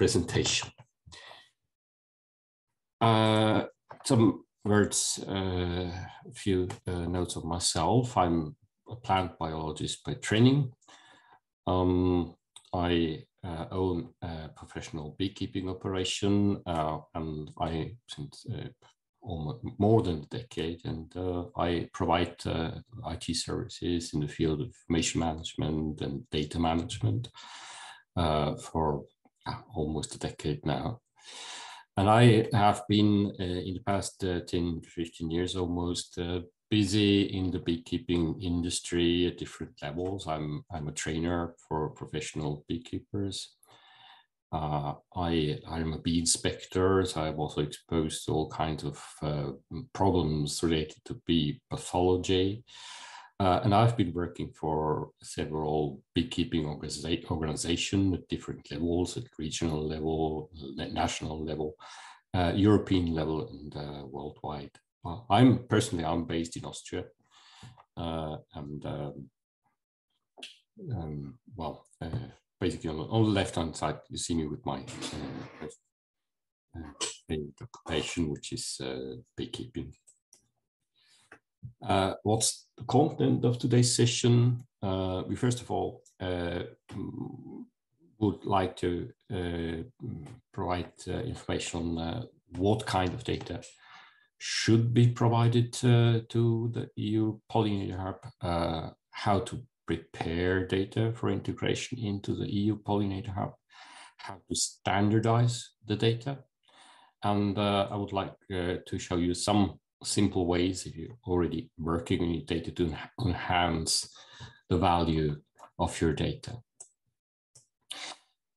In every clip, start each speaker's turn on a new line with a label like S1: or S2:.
S1: presentation. Uh, some words, uh, a few uh, notes of myself. I'm a plant biologist by training. Um, I uh, own a professional beekeeping operation, uh, and I since uh, almost more than a decade, and uh, I provide IT services in the field of information management and data management for almost a decade now. And I have been in the past 10, 15 years almost busy in the beekeeping industry at different levels. I'm, I'm a trainer for professional beekeepers. Uh, I, I'm a bee inspector, so I'm also exposed to all kinds of uh, problems related to bee pathology. Uh, and I've been working for several beekeeping organiza organizations at different levels, at regional level, national level, uh, European level, and uh, worldwide. Well, I'm personally, I'm based in Austria. Uh, and um, um, well, uh, basically on the, on the left-hand side, you see me with my uh, uh occupation, which is uh, beekeeping. Uh, what's the content of today's session? we first of all would like to provide information on what kind of data should be provided uh, to the EU pollinator hub, uh, how to prepare data for integration into the EU pollinator hub, how to standardize the data. And uh, I would like uh, to show you some simple ways if you're already working on your data to enhance the value of your data.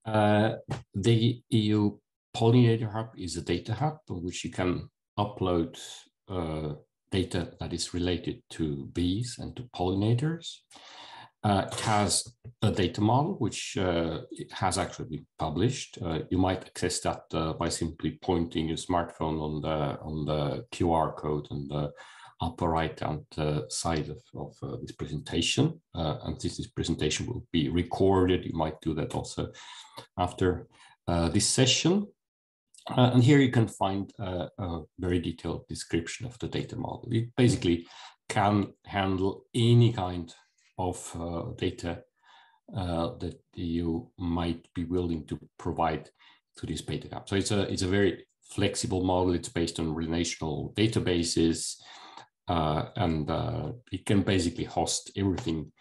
S1: Uh, the EU pollinator hub is a data hub on which you can upload uh, data that is related to bees and to pollinators. Uh, it has a data model which uh, has actually been published. Uh, you might access that uh, by simply pointing your smartphone on the on the QR code on the upper right hand uh, side of, of uh, this presentation. and since this presentation will be recorded, you might do that also after this session. Uh, and here you can find uh, a very detailed description of the data model. It basically can handle any kind of uh, data uh, that you might be willing to provide to this data hub. So it's a, it's a very flexible model. It's based on relational databases uh, and uh, it can basically host everything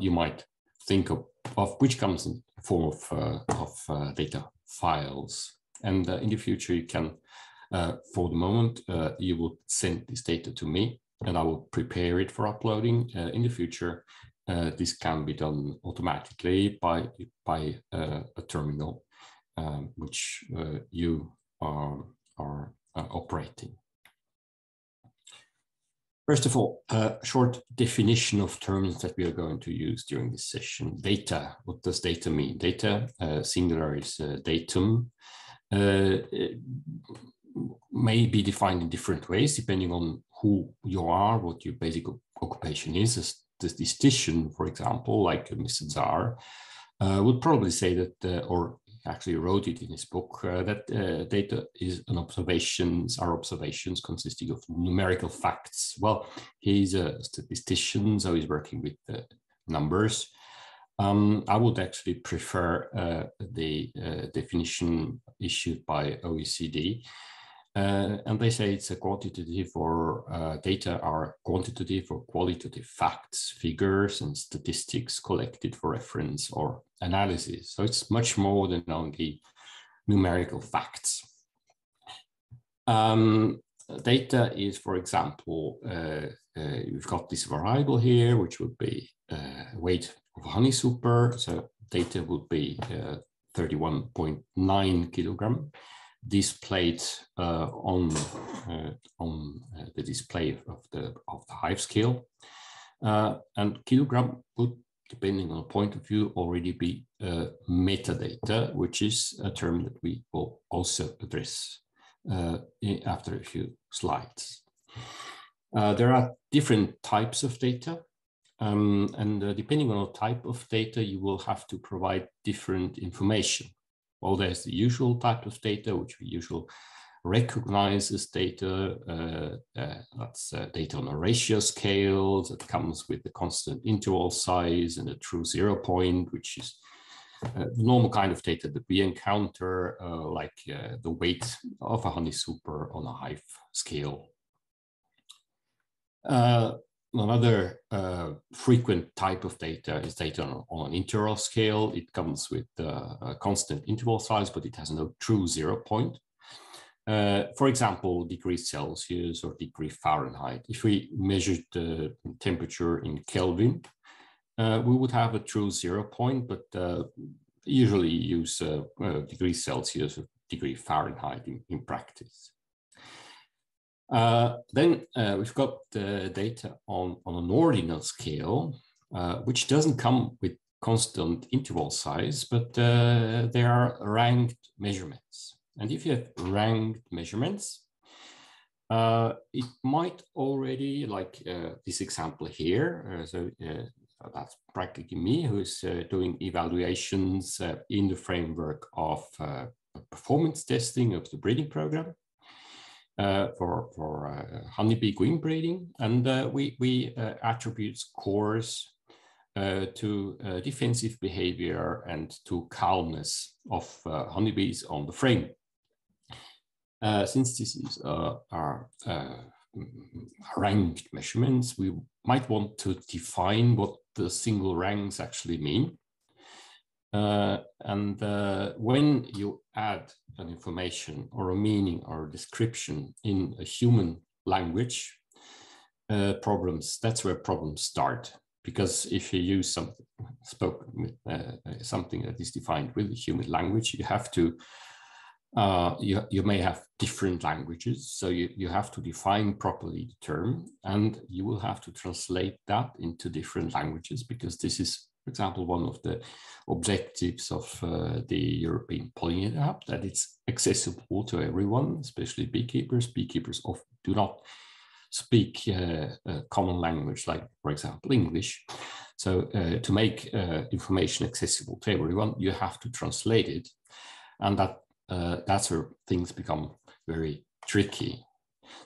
S1: you might think of, of which comes in form of, of data files. And uh, in the future, you can, uh, for the moment, uh, you will send this data to me and I will prepare it for uploading. in the future, this can be done automatically by, by a terminal, um, which you are, are operating. First of all, a short definition of terms that we are going to use during this session. Data, what does data mean? Data, uh, singular is uh, datum, uh, may be defined in different ways depending on who you are, what your basic occupation is. As statistician, for example, like Mr. Zar, uh, would probably say that, uh, or actually wrote it in his book, uh, that uh, data is an observations, are observations consisting of numerical facts. Well, he's a statistician, so he's working with numbers. Um, I would actually prefer the definition issued by OECD. Uh, and they say it's a quantitative or uh, data are quantitative or qualitative facts, figures, and statistics collected for reference or analysis. So it's much more than only numerical facts. Um, data is, for example, uh, uh, you've got this variable here, which would be weight of honey super. So data would be uh, 31.9 kilogram displayed uh, on uh, on uh, the display of the of the hive scale, and kilogram would, depending on the point of view, already be metadata, which is a term that we will also address after a few slides. there are different types of data. Um, and uh, depending on the type of data, you will have to provide different information. Well, there's the usual type of data, which we usually recognize as data. Uh, uh, that's uh, data on a ratio scale that comes with the constant interval size and a true zero point, which is uh, the normal kind of data that we encounter, uh, like uh, the weight of a honey super on a hive scale. Another frequent type of data is data on, on, an interval scale. It comes with a constant interval size, but it has no true zero point. Uh, for example, degree Celsius or degree Fahrenheit. If we measured the temperature in Kelvin, uh, we would have a true zero point, but uh, usually use uh, uh, degree Celsius or degree Fahrenheit in, in practice. Uh, then we've got the data on, on an ordinal scale, which doesn't come with constant interval size, but they are ranked measurements. And if you have ranked measurements, uh, it might already, like uh, this example here, uh, so uh, that's practically me who's uh, doing evaluations uh, in the framework of performance testing of the breeding program. Uh, for for uh, honeybee queen breeding, and uh, we we attribute scores uh, to uh, defensive behavior and to calmness of uh, honeybees on the frame. since this is our ranked measurements, we might want to define what the single ranks actually mean. Uh, and uh, when you add an information or a meaning or a description in a human language, uh, problems, that's where problems start. Because if you use something spoken uh, something that is defined with human language, you have to uh, you, you may have different languages, so you, you have to define properly the term, and you will have to translate that into different languages because this is, for example, one of the objectives of uh, the European Pollinator Hub, that it's accessible to everyone, especially beekeepers. Beekeepers often do not speak uh, a common language like, for example, English. So uh, to make uh, information accessible to everyone, you have to translate it. And that uh, that's where things become very tricky.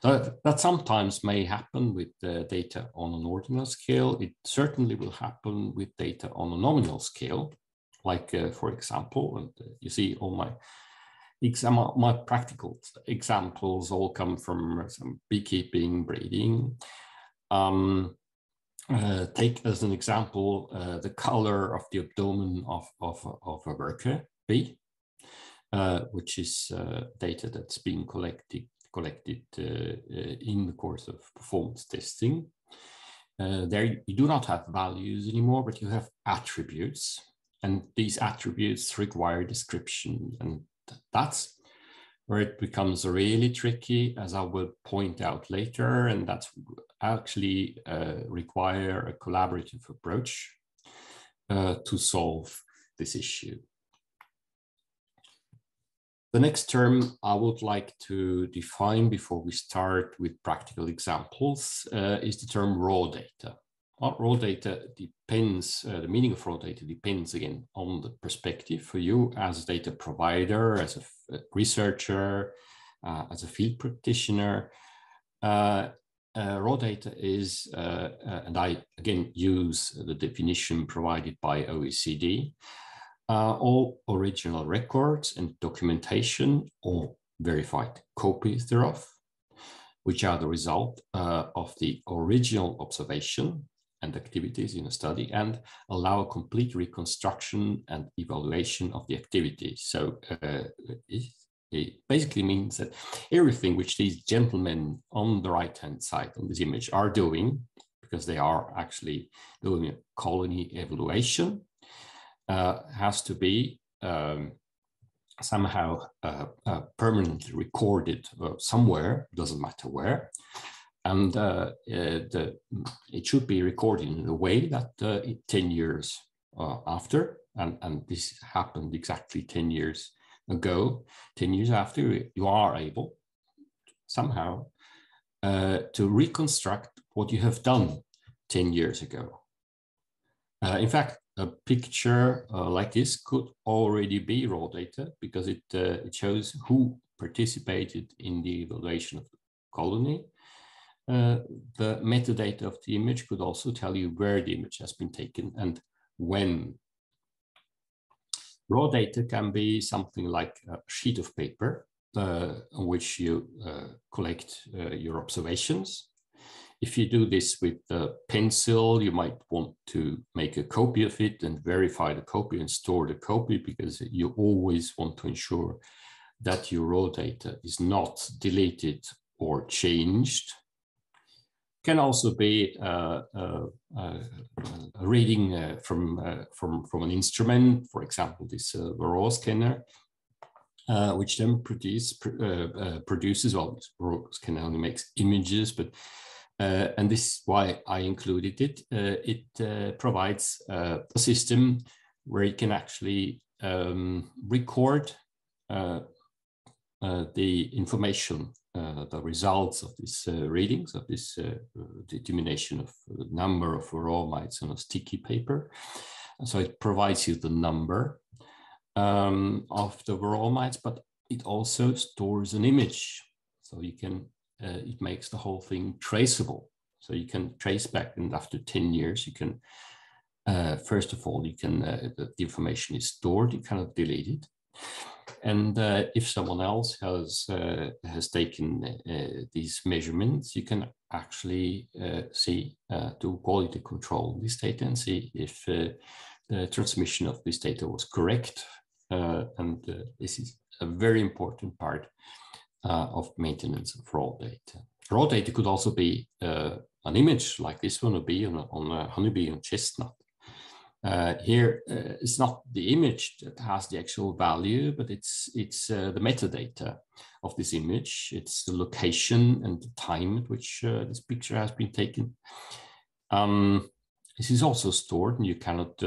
S1: So that sometimes may happen with uh, data on an ordinal scale. It certainly will happen with data on a nominal scale. Like, uh, for example, and uh, you see all my exam my practical examples all come from some beekeeping, breeding. Um, uh, take as an example uh, the color of the abdomen of, of, of a worker bee. Uh, which is uh, data that's being collected collected uh, in the course of performance testing. there you do not have values anymore, but you have attributes, and these attributes require description, and that's where it becomes really tricky, as I will point out later, and that's actually uh, require a collaborative approach uh, to solve this issue. The next term I would like to define before we start with practical examples uh, is the term raw data. Well, raw data depends, uh, the meaning of raw data depends again on the perspective for you as a data provider, as a researcher, uh, as a field practitioner. Uh, uh, raw data is, uh, and I again use the definition provided by OECD, uh, all original records and documentation or verified copies thereof, which are the result uh, of the original observation and activities in a study and allow a complete reconstruction and evaluation of the activity. So uh, it, it, basically means that everything which these gentlemen on the right-hand side on this image are doing, because they are actually doing a colony evaluation, has to be um, somehow uh, uh, permanently recorded uh, somewhere, doesn't matter where. And uh, uh, it should be recorded in a way that 10 years after, and, and this happened exactly 10 years ago, 10 years after, you are able somehow to reconstruct what you have done 10 years ago. Uh, in fact, a picture uh, like this could already be raw data because it, uh, it shows who participated in the evaluation of the colony. Uh, the metadata of the image could also tell you where the image has been taken and when. Raw data can be something like a sheet of paper uh, on which you uh, collect uh, your observations if you do this with a pencil, you might want to make a copy of it and verify the copy and store the copy because you always want to ensure that your raw data is not deleted or changed. Can also be uh, uh, uh, a reading from, from, from an instrument, for example, this Varroa scanner, which then produce, produces, well, Varroa scanner only makes images, but and this is why I included it. Uh, it uh, provides a system where you can actually um, record the information, the results of these readings, of this determination of the number of Varroa mites on a sticky paper. So it provides you the number um, of the Varroa mites, but it also stores an image. So you can uh, it makes the whole thing traceable. So you can trace back, and after 10 years, you can, uh, first of all, you can, uh, the, information is stored, you cannot delete it. And uh, if someone else has, uh, has taken uh, these measurements, you can actually see, do quality control this data and see if the transmission of this data was correct. and this is a very important part uh, of maintenance of raw data. Raw data could also be uh, an image like this one would be on a, on a honeybee and chestnut. Uh, here, uh, it's not the image that has the actual value, but it's it's uh, the metadata of this image. It's the location and the time at which uh, this picture has been taken. Um, this is also stored, and you cannot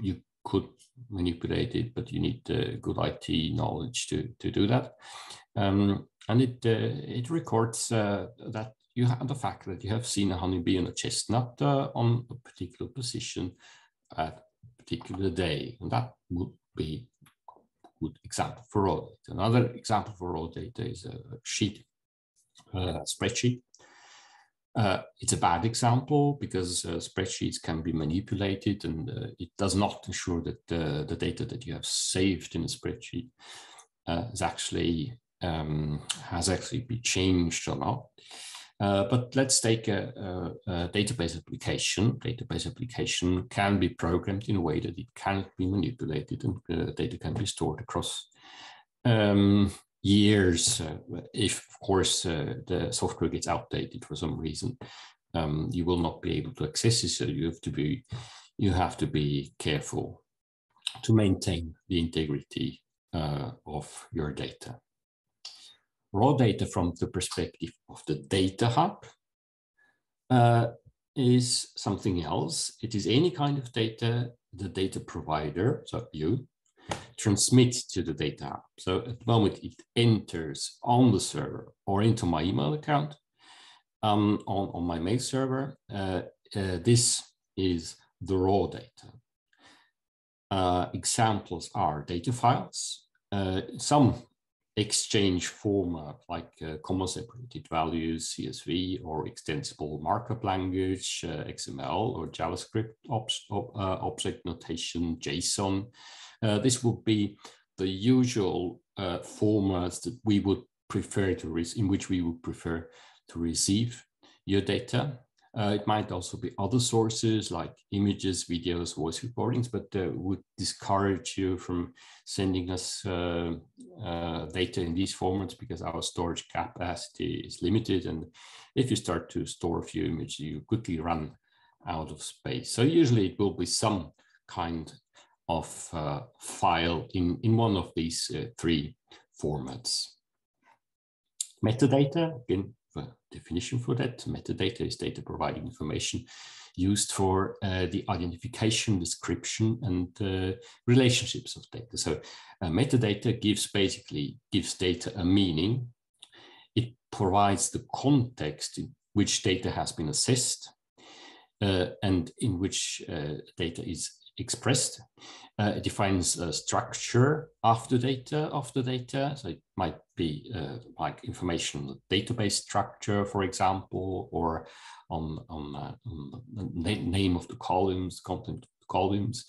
S1: you could manipulate it, but you need good IT knowledge to to do that. Um, and it uh, it records uh, that you have the fact that you have seen a honeybee and a chestnut uh, on a particular position at a particular day, and that would be good example for raw data. Another example for raw data is a sheet, a spreadsheet. Uh, it's a bad example because uh, spreadsheets can be manipulated and uh, it does not ensure that the data that you have saved in a spreadsheet is actually um, has actually been changed or not. Uh, but let's take a, a, a, database application. Database application can be programmed in a way that it can be manipulated and uh, data can be stored across um, years. Uh, if, of course, uh, the software gets outdated for some reason, um, you will not be able to access it. So you have to be, you have to be careful to maintain the integrity uh, of your data raw data from the perspective of the data hub uh, is something else. It is any kind of data the data provider, so you, transmits to the data hub. So at the moment it enters on the server or into my email account um, on, on my mail server. Uh, uh, this is the raw data. Uh, examples are data files. Uh, some exchange format like uh, comma separated values, CSV, or extensible markup language, uh, XML or JavaScript ob uh, object notation, JSON. Uh, this would be the usual uh, formats that we would prefer to in which we would prefer to receive your data. Uh, it might also be other sources like images, videos, voice recordings, but uh, would discourage you from sending us uh, uh, data in these formats because our storage capacity is limited. And if you start to store a few images, you quickly run out of space. So usually it will be some kind of uh, file in, in one of these uh, three formats. Metadata, again, definition for that. Metadata is data providing information used for uh, the identification, description, and uh, relationships of data. So uh, metadata gives basically gives data a meaning. It provides the context in which data has been assessed uh, and in which uh, data is expressed. Uh, it defines a structure of the data of the data. So it might be uh, like information database structure, for example, or on, on, uh, on the name of the columns, content of the columns,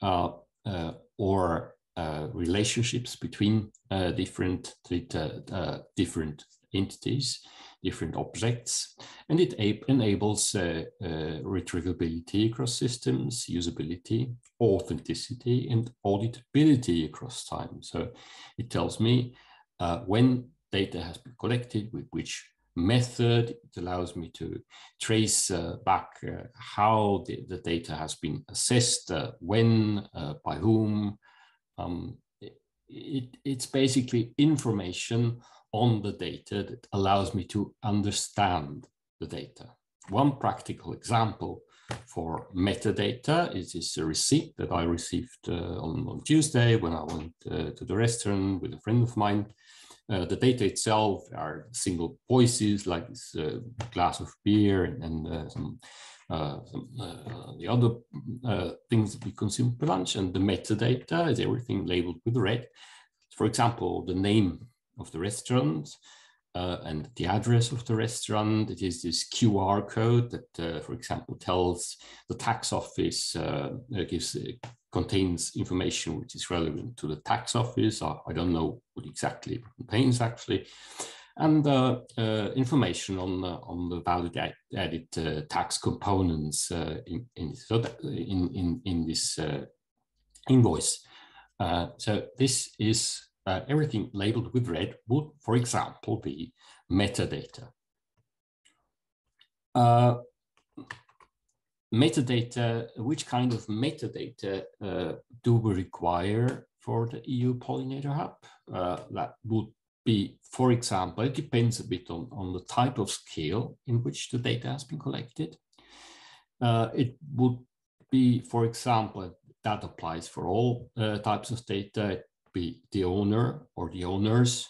S1: uh, uh, or uh, relationships between different data, different entities different objects, and it enables uh, uh, retrievability across systems, usability, authenticity, and auditability across time. So it tells me uh, when data has been collected, with which method, it allows me to trace uh, back uh, how the, the, data has been assessed, uh, when, by whom. Um, it, it's basically information on the data that allows me to understand the data. One practical example for metadata is this receipt that I received uh, on, on, Tuesday when I went uh, to the restaurant with a friend of mine. Uh, the data itself are single voices like this uh, glass of beer and, and uh, some, uh, some the other things that we consume for lunch. And the metadata is everything labeled with red. For example, the name of the restaurant uh, and the address of the restaurant. It is this QR code that, uh, for example, tells the tax office, uh, gives, uh, contains information which is relevant to the tax office. I, I don't know what exactly it contains actually. And uh, uh, information on on the value added tax components in, in in in this invoice. so this is uh, everything labeled with red would, for example, be metadata. Uh, metadata, which kind of metadata uh, do we require for the EU Pollinator Hub? Uh, that would be, for example, it depends a bit on, on the type of scale in which the data has been collected. Uh, it would be, for example, that applies for all uh, types of data be the owner or the owners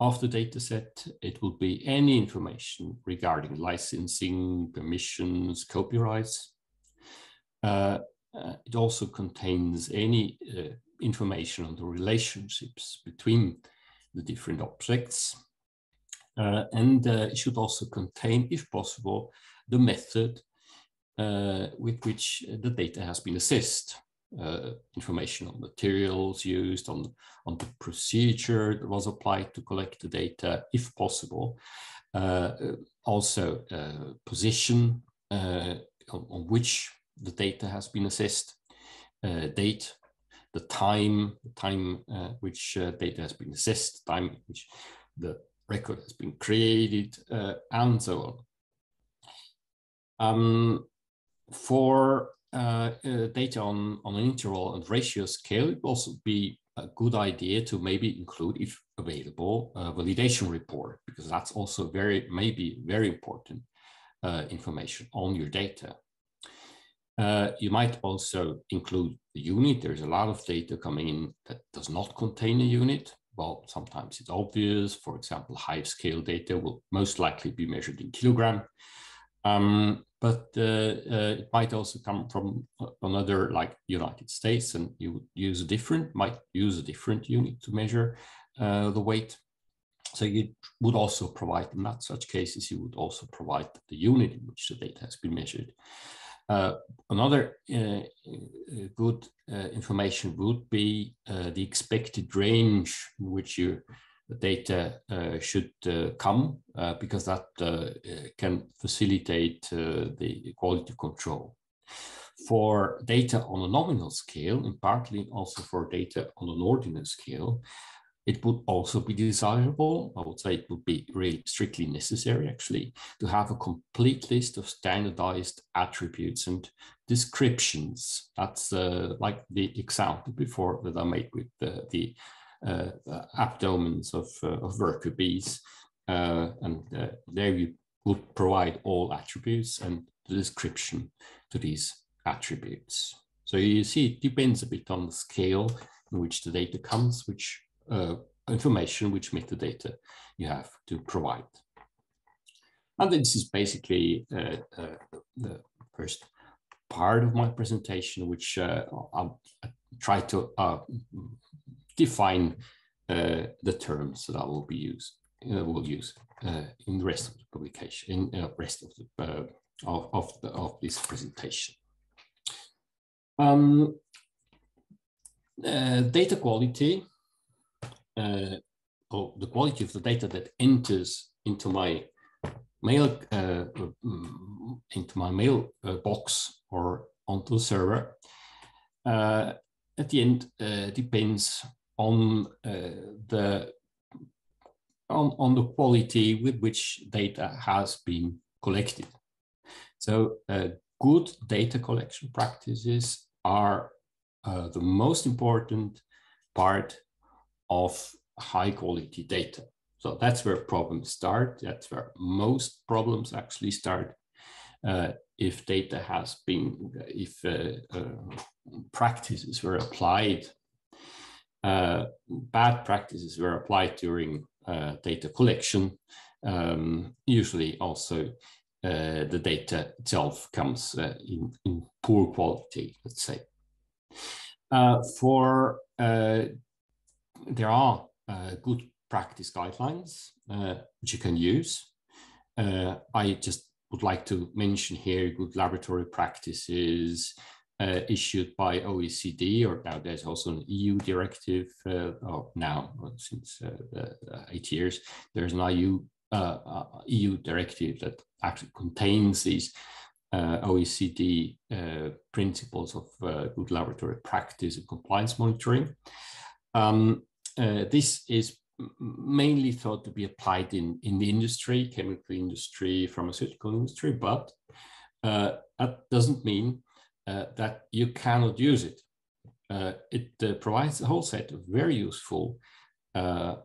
S1: of the dataset. It will be any information regarding licensing, permissions, copyrights. Uh, uh, it also contains any uh, information on the relationships between the different objects. Uh, and uh, it should also contain, if possible, the method uh, with which the data has been assessed uh, information on materials used, on, on the procedure that was applied to collect the data, if possible. Uh, also, uh, position uh, on, on, which the data has been assessed, uh, date, the time, time uh, which data has been assessed, time which the record has been created, and so on. Um, for uh, uh, data on, on an interval and ratio scale, it would also be a good idea to maybe include, if available, a validation report, because that's also very, maybe very important uh, information on your data. Uh, you might also include the unit. There's a lot of data coming in that does not contain a unit. Well, sometimes it's obvious. For example, hive scale data will most likely be measured in kilogram. Um, but uh, uh, it might also come from another like United States and you would use a different, might use a different unit to measure uh, the weight. So you would also provide, in that such cases, you would also provide the unit in which the data has been measured. Uh, another uh, good uh, information would be the expected range in which you data uh, should uh, come uh, because that can facilitate the quality control. For data on a nominal scale, and partly also for data on an ordinal scale, it would also be desirable, I would say it would be really strictly necessary actually, to have a complete list of standardized attributes and descriptions. That's uh, like the example before that I made with the, the abdomens of, uh, of worker bees. Uh, and there you would provide all attributes and the description to these attributes. So you see, it depends a bit on the scale in which the data comes, which uh, information, which metadata you have to provide. And this is basically uh, uh, the first part of my presentation, which uh, I'll try to uh, define uh, the terms that I will be use uh, will use uh, in the rest of the publication, in rest of the of of, the, of this presentation. Um, data quality, or the quality of the data that enters into my mail uh, mm, into my mail uh, box or onto the server uh, at the end depends on the on, on the quality with which data has been collected. So uh, good data collection practices are uh, the most important part of high quality data. So that's where problems start. That's where most problems actually start. Uh, if data has been, if uh, uh, practices were applied, uh, bad practices were applied during uh, data collection, um, usually also uh, the data itself comes in, in poor quality, let's say. for there are good practice guidelines, uh, which you can use. Uh, I just would like to mention here good laboratory practices uh, issued by OECD, or now there's also an EU directive, uh, oh, now since uh, eight years, there's an EU, uh, EU directive that actually contains these OECD principles of good laboratory practice and compliance monitoring. Um, this is mainly thought to be applied in, in the industry, chemical industry, pharmaceutical industry, but uh, that doesn't mean uh, that you cannot use it. Uh, it uh, provides a whole set of very useful, uh,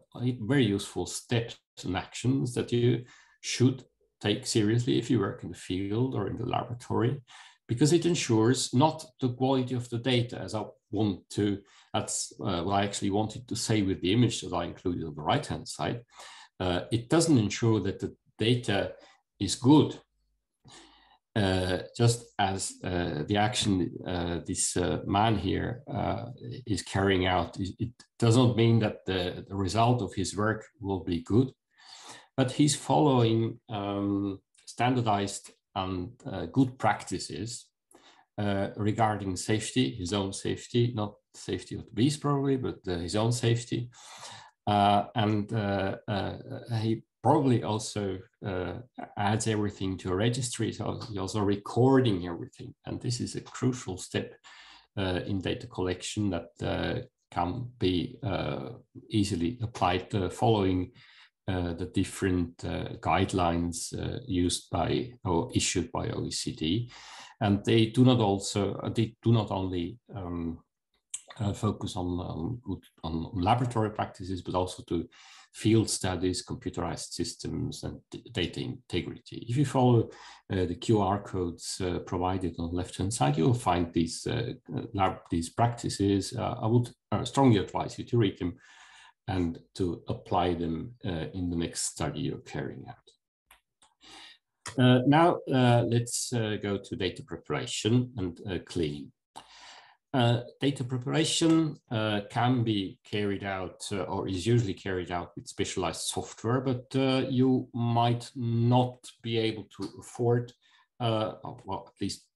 S1: very useful steps and actions that you should take seriously if you work in the field or in the laboratory, because it ensures not the quality of the data, as I want to that's uh, what I actually wanted to say with the image that I included on the right-hand side. Uh, it doesn't ensure that the data is good, just as uh, the action uh, this uh, man here is carrying out. It does not mean that the, the, result of his work will be good, but he's following um, standardized and good practices regarding safety, his own safety, not safety of the beast probably, but uh, his own safety. Uh, and uh, he probably also adds everything to a registry. So he's also recording everything. And this is a crucial step in data collection that can be easily applied following uh, the different uh, guidelines uh, used by or issued by OECD, and they do not also they do not only um, uh, focus on, on, on, laboratory practices, but also to field studies, computerized systems, and data integrity. If you follow uh, the QR codes uh, provided on the left-hand side, you'll find these, uh, these practices. Uh, I would uh, strongly advise you to read them and to apply them in the next study you're carrying out. Uh, now uh, let's uh, go to data preparation and cleaning. Uh, data preparation uh, can be carried out uh, or is usually carried out with specialized software, but uh, you might not be able to afford, uh, well, at least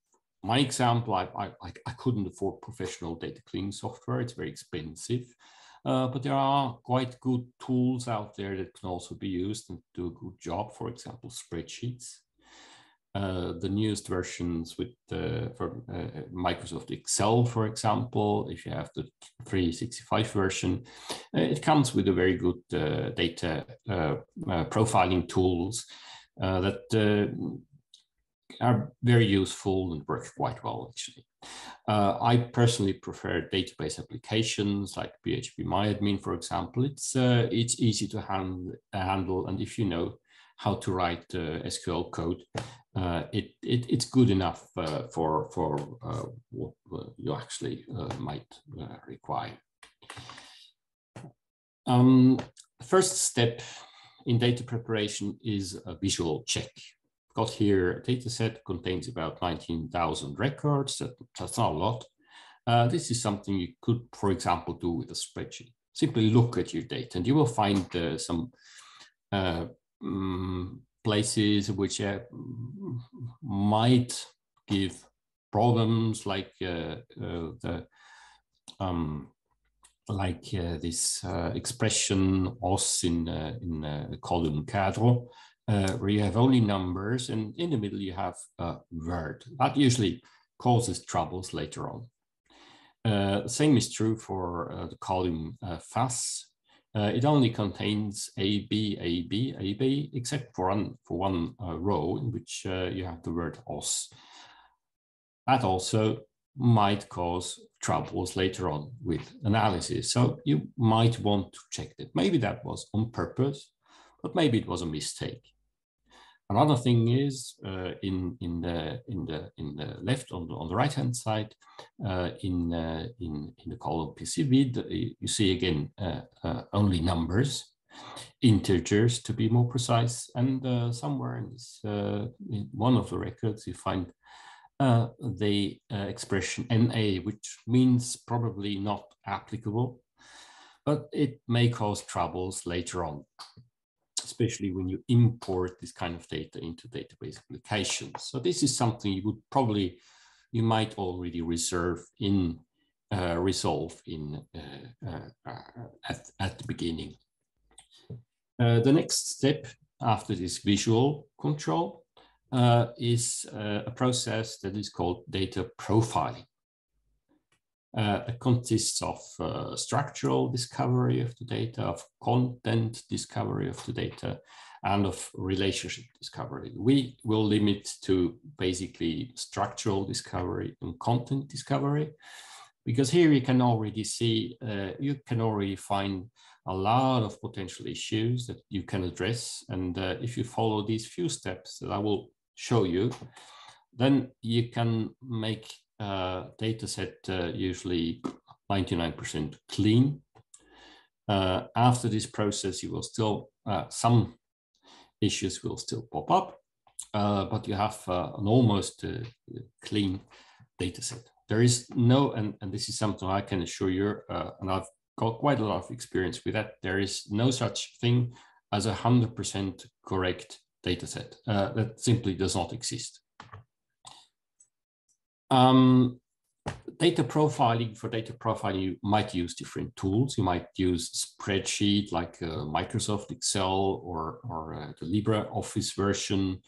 S1: my example, I, I, I, couldn't afford professional data cleaning software. It's very expensive, but there are quite good tools out there that can also be used and do a good job. For example, spreadsheets. Uh, the newest versions with uh, for uh, Microsoft Excel, for example, if you have the 365 version, uh, it comes with a very good uh, data profiling tools that are very useful and work quite well, actually. I personally prefer database applications like PHP MyAdmin, for example. It's it's easy to hand, handle, and if you know how to write SQL code, uh, it, it, it's good enough uh, for, for uh, what you actually uh, might uh, require. Um, first step in data preparation is a visual check. got here a data set contains about 19,000 records. That, that's not a lot. Uh, this is something you could, for example, do with a spreadsheet. Simply look at your data and you will find uh, some um, places which uh, might give problems like uh, uh, the um, like uh, this uh, expression os in uh, in column cadre, where you have only numbers, and in the middle you have a word. That usually causes troubles later on. same is true for the column fas. Uh, it only contains A, B, A, B, A, B, except for one, for one uh, row in which uh, you have the word os. That also might cause troubles later on with analysis. So you might want to check that. Maybe that was on purpose, but maybe it was a mistake. Another thing is uh, in in the in the in the left on the on the right hand side uh, in uh, in in the column PCV you see again uh, uh, only numbers, integers to be more precise, and uh, somewhere in this in one of the records you find the expression NA, which means probably not applicable, but it may cause troubles later on, especially when you import this kind of data into database applications. So this is something you would probably, you might already reserve in uh, resolve in uh, uh, at, at the beginning. the next step after this visual control uh, is uh, a process that is called data profiling. Uh, it consists of uh, structural discovery of the data, of content discovery of the data, and of relationship discovery. We will limit to basically structural discovery and content discovery, because here you can already see, uh, you can already find a lot of potential issues that you can address. And uh, if you follow these few steps that I will show you, then you can make a data set uh, usually 99% clean. Uh, after this process, you will still, uh, some issues will still pop up, uh, but you have uh, an almost uh, clean data set. There is no, and, and this is something I can assure you, and I've got quite a lot of experience with that. There is no such thing as a 100% correct data set. Uh, that simply does not exist. Um, data profiling, for data profiling, you might use different tools. You might use spreadsheet like uh, Microsoft Excel or, or uh, the LibreOffice version.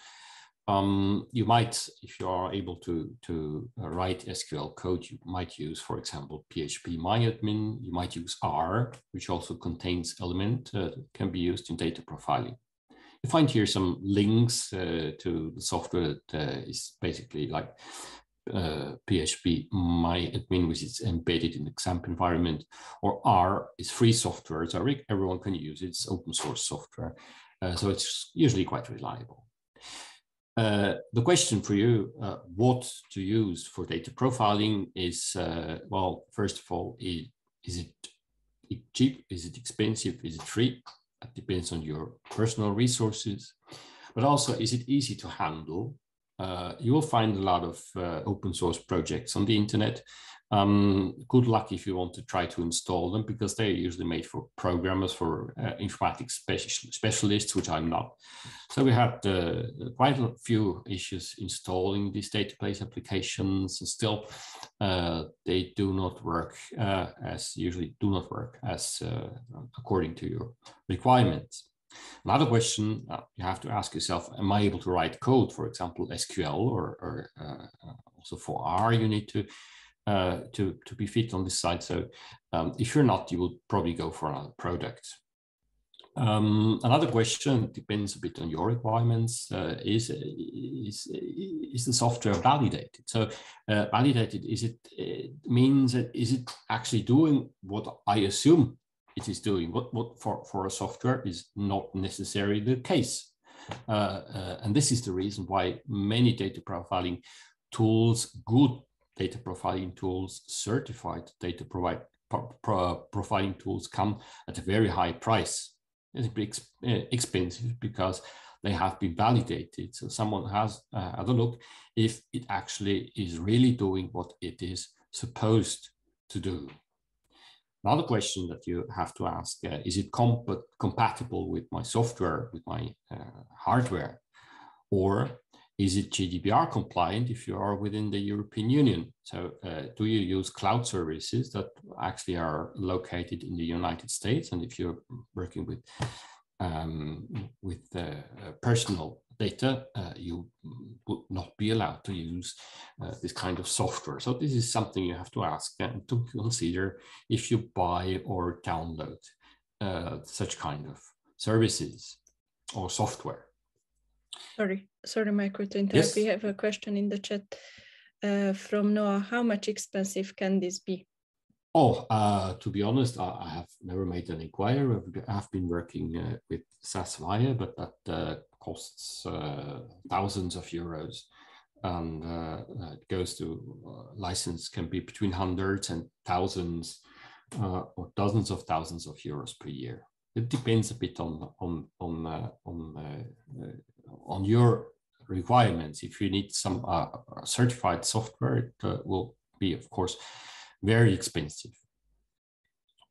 S1: Um, you might, if you are able to, to uh, write SQL code, you might use, for example, PHP MyAdmin. You might use R, which also contains element uh, that can be used in data profiling you find here some links uh, to the software that uh, is basically like uh, PHP MyAdmin, which is embedded in the XAMPP environment, or R is free software, so everyone can use it. It's open source software, uh, so it's usually quite reliable. Uh, the question for you, uh, what to use for data profiling is, well, first of all, is, is it cheap? Is it expensive? Is it free? That depends on your personal resources, but also is it easy to handle? Uh, you will find a lot of uh, open source projects on the internet um, good luck if you want to try to install them because they're usually made for programmers, for uh, informatics special, specialists, which I'm not. So we had uh, quite a few issues installing these database applications. And still, uh, they do not work as usually do not work as according to your requirements. Another question uh, you have to ask yourself, am I able to write code, for example, SQL or, or also for R, you need to uh, to, to be fit on this side. So um, if you're not, you will probably go for another product. Um, another question depends a bit on your requirements. Uh, is, is is the software validated? So uh, validated is it, it means that is it actually doing what I assume it is doing? What what for for a software is not necessarily the case, uh, uh and this is the reason why many data profiling tools, good data profiling tools, certified data provide, pro, pro, profiling tools come at a very high price. It's ex, uh, expensive because they have been validated. So someone has uh, had a look if it actually is really doing what it is supposed to do. Another question that you have to ask, uh, is it comp compatible with my software, with my uh, hardware? Or is it GDPR compliant if you are within the European Union? So uh, do you use cloud services that actually are located in the United States? And if you're working with um, with uh, personal data, uh, you would not be allowed to use uh, this kind of software. So this is something you have to ask and to consider if you buy or download uh, such kind of services or software.
S2: Sorry, sorry, Michael, to interrupt. Yes. We have a question in the chat uh, from Noah. How much expensive can this be?
S1: Oh, uh, to be honest, I, I, have never made an inquiry. I've been working uh, with SAS Viya, but that uh, costs uh, thousands of euros. And uh, uh, it goes to license can be between hundreds and thousands or dozens of thousands of euros per year. It depends a bit on on on on on your requirements. If you need some certified software, it will be, of course, very expensive.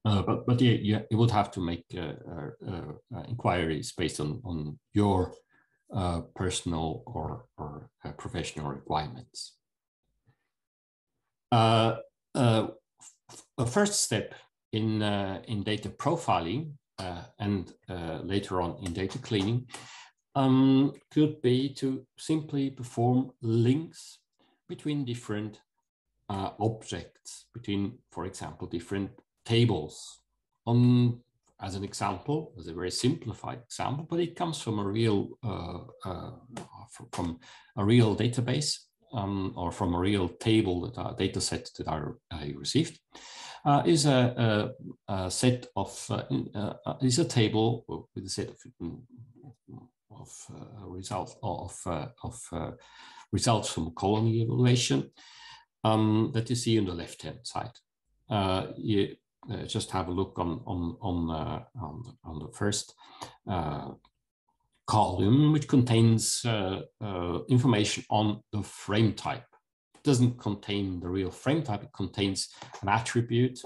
S1: Uh, but but yeah, you, you would have to make uh, uh, uh inquiries based on on your personal or or professional requirements. a first step in in data profiling and later on in data cleaning um, could be to simply perform links between different uh, objects between, for example, different tables. On as an example, as a very simplified example, but it comes from a real uh, uh, from a real database um, or from a real table that uh, data set that I, I received. Uh, is a, a, a, set of uh, uh, is a table with a set of of results of of results from colony evaluation um, that you see on the left-hand side. Uh, you just have a look on on on uh, on, on, the first uh, column, which contains uh, uh, information on the frame type. It doesn't contain the real frame type. It contains an attribute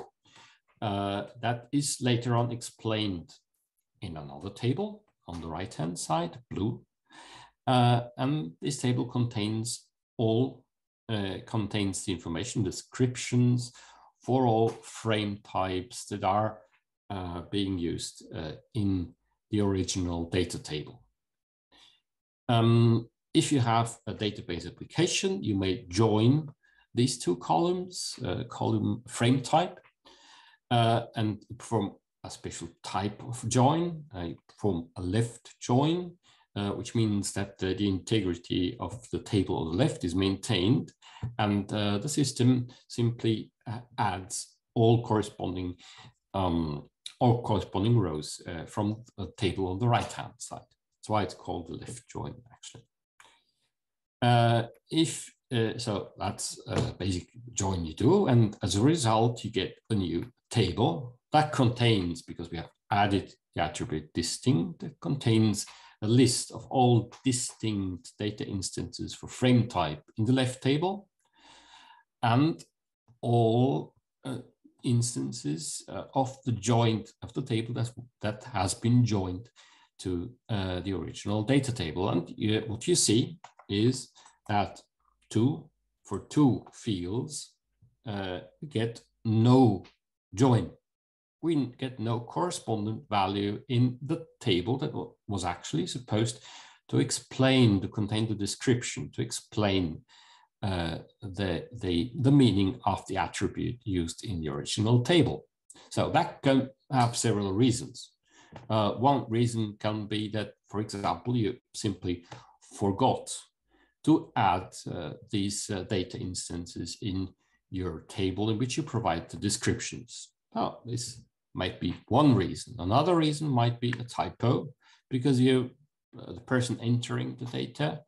S1: that is later on explained in another table on the right-hand side, blue. and this table contains all uh, contains the information descriptions for all frame types that are uh, being used uh, in the original data table. Um, if you have a database application, you may join these two columns, uh, column frame type, uh, and perform a special type of join, uh, perform a left join, uh, which means that uh, the integrity of the table on the left is maintained and uh, the system simply uh, adds all corresponding um, all corresponding rows uh, from the table on the right hand side. That's why it's called the left join actually. Uh, if so that's a basic join you do and as a result you get a new table that contains because we have added the attribute distinct that contains a list of all distinct data instances for frame type in the left table and all uh, instances uh, of the joint of the table that's, that has been joined to uh, the original data table. And you, what you see is that two for two fields uh, get no join we get no correspondent value in the table that was actually supposed to explain, to contain the description, to explain uh, the, the, the meaning of the attribute used in the original table. So that can have several reasons. Uh, one reason can be that, for example, you simply forgot to add uh, these uh, data instances in your table in which you provide the descriptions. Now, this might be one reason. Another reason might be a typo because you, uh, the person entering the data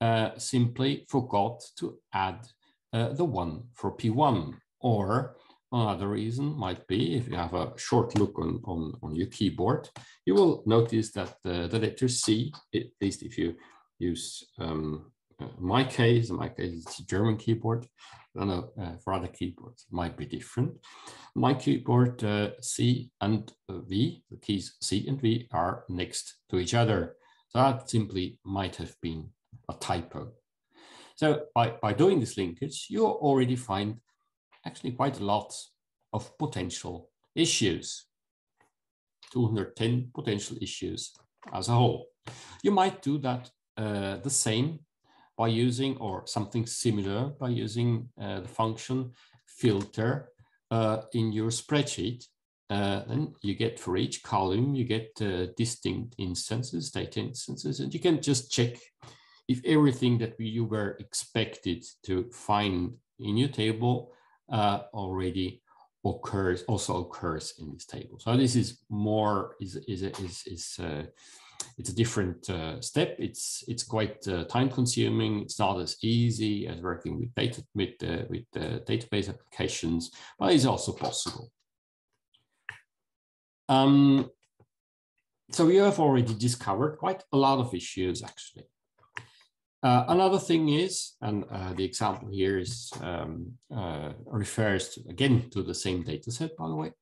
S1: uh, simply forgot to add uh, the one for P1 or Another reason might be if you have a short look on, on, on your keyboard, you will notice that the, the letter C, at least if you use um, uh, my case, in my case, it's a German keyboard. Don't know, uh, for other keyboards, it might be different. My keyboard uh, C and V, the keys C and V are next to each other. So that simply might have been a typo. So by, by doing this linkage, you already find actually quite a lot of potential issues, 210 potential issues as a whole. You might do that uh, the same by using or something similar by using uh, the function filter uh, in your spreadsheet. Uh, and you get for each column, you get uh, distinct instances, data instances, and you can just check if everything that you were expected to find in your table uh, already occurs also occurs in this table. So this is more is is is is uh, it's a different uh, step. It's it's quite uh, time consuming. It's not as easy as working with data with uh, with uh, database applications, but it's also possible. Um, so we have already discovered quite a lot of issues actually. Uh, another thing is, and uh, the example here is um, refers to, again to the same data set, by the way,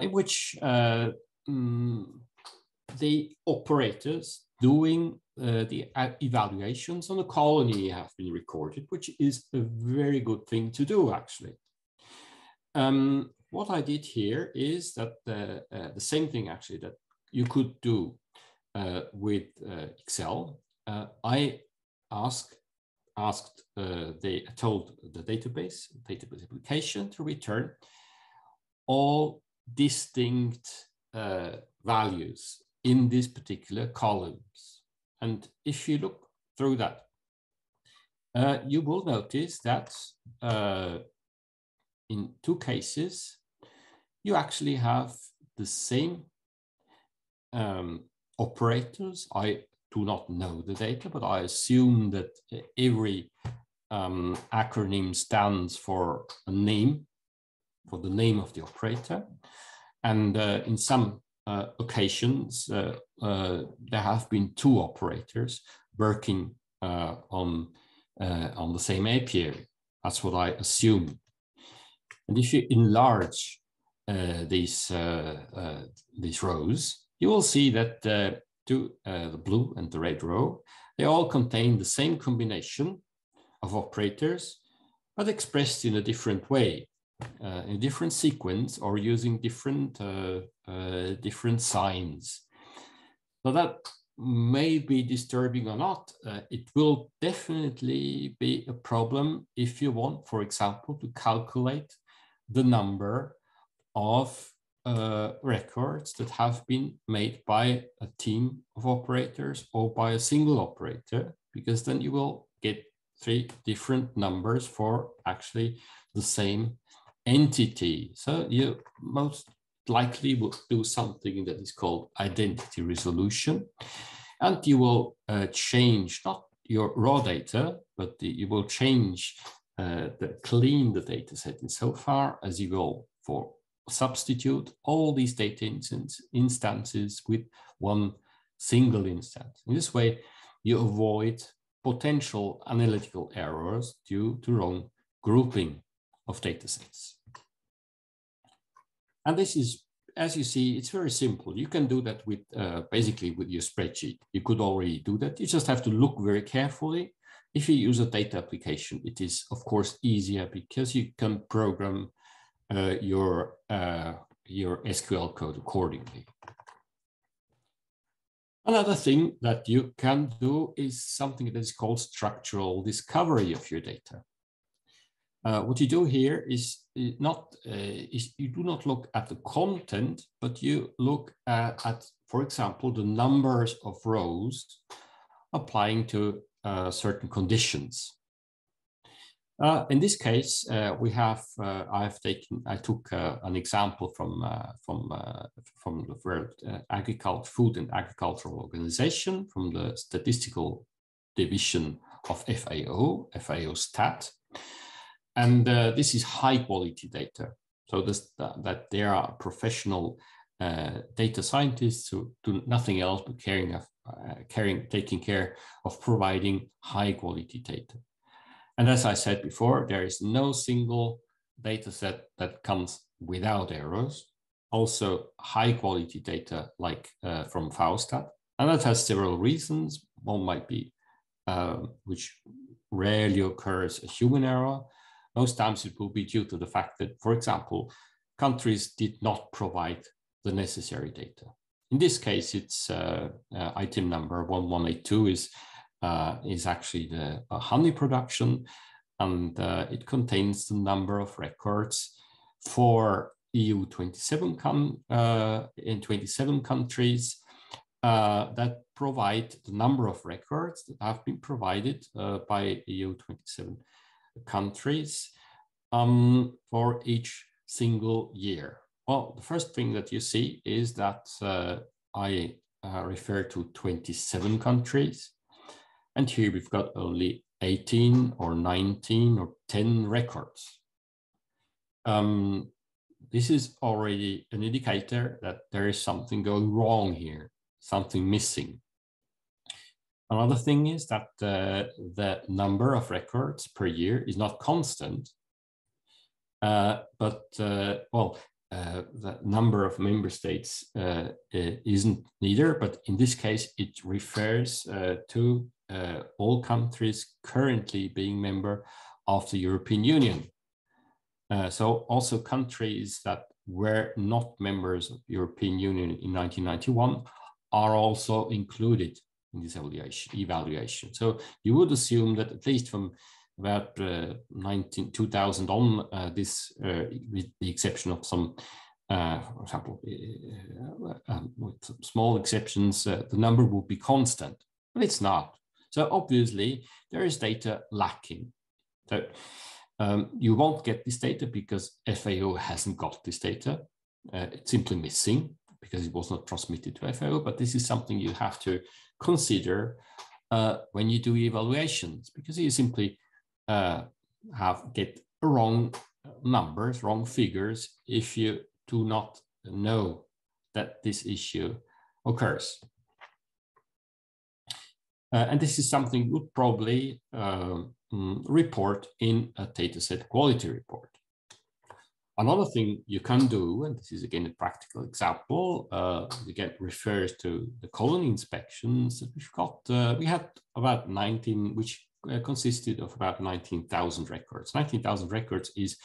S1: in which mm, the operators doing uh, the evaluations on the colony have been recorded, which is a very good thing to do, actually. Um, what I did here is that the, uh, the same thing, actually, that you could do with Excel. I ask, asked, uh, they told the database, database application to return all distinct uh, values in these particular columns. And if you look through that, uh, you will notice that uh, in two cases, you actually have the same um, operators. I do not know the data, but I assume that every um, acronym stands for a name, for the name of the operator. And uh, in some uh, occasions, uh, uh there have been two operators working uh, on, uh, on the same API. That's what I assume. And if you enlarge these, these rows, you will see that to uh, the blue and the red row, they all contain the same combination of operators, but expressed in a different way, uh, in a different sequence or using different, uh, uh different signs. So that may be disturbing or not. Uh, it will definitely be a problem if you want, for example, to calculate the number of uh, records that have been made by a team of operators or by a single operator, because then you will get three different numbers for actually the same entity. So you most likely will do something that is called identity resolution. And you will uh, change not your raw data, but the, you will change uh, the clean the data set insofar as you will for substitute all these data instance, instances with one single instance. In this way, you avoid potential analytical errors due to wrong grouping of data sets. And this is, as you see, it's very simple. You can do that with uh, basically with your spreadsheet. You could already do that. You just have to look very carefully. If you use a data application, it is of course easier because you can program uh, your, uh, your SQL code accordingly. Another thing that you can do is something that is called structural discovery of your data. Uh, what you do here is not uh, is you do not look at the content, but you look at, at for example, the numbers of rows applying to uh, certain conditions. Uh, in this case, uh, we have uh, I've taken I took uh, an example from uh, from uh, from the World Agriculture Food and Agricultural Organization from the statistical division of FAO FAOSTAT, and uh, this is high quality data. So this, that, that there are professional uh, data scientists who do nothing else but caring of, uh, caring, taking care of providing high quality data. And as I said before, there is no single data set that comes without errors. Also high quality data like uh, from FAOSTAT. And that has several reasons. One might be, uh, which rarely occurs, a human error. Most times it will be due to the fact that, for example, countries did not provide the necessary data. In this case, it's uh, uh, item number 1182 is, uh, is actually the honey production, and uh, it contains the number of records for EU 27 uh, in 27 countries uh, that provide the number of records that have been provided by EU 27 countries um, for each single year. Well, the first thing that you see is that uh, I uh, refer to 27 countries. And here we've got only 18 or 19 or 10 records. Um, this is already an indicator that there is something going wrong here, something missing. Another thing is that uh, the number of records per year is not constant, uh, but uh, well, uh, the number of member states uh, isn't neither, but in this case, it refers uh, to uh, all countries currently being member of the European Union. So also countries that were not members of European Union in 1991 are also included in this evaluation. So you would assume that at least from about uh, 19, 2000 on, uh, this, uh, with the exception of some, uh, for example, uh, um, with small exceptions, the number would be constant, but it's not. So obviously there is data lacking. So um, you won't get this data because FAO hasn't got this data. it's simply missing because it was not transmitted to FAO, but this is something you have to consider uh, when you do evaluations because you simply uh, have get wrong numbers, wrong figures if you do not know that this issue occurs. Uh, and this is something you would probably uh, report in a dataset quality report. Another thing you can do, and this is again a practical example, uh, again refers to the colony inspections that we've got. Uh, we had about 19, which uh, consisted of about 19,000 records. 19,000 records is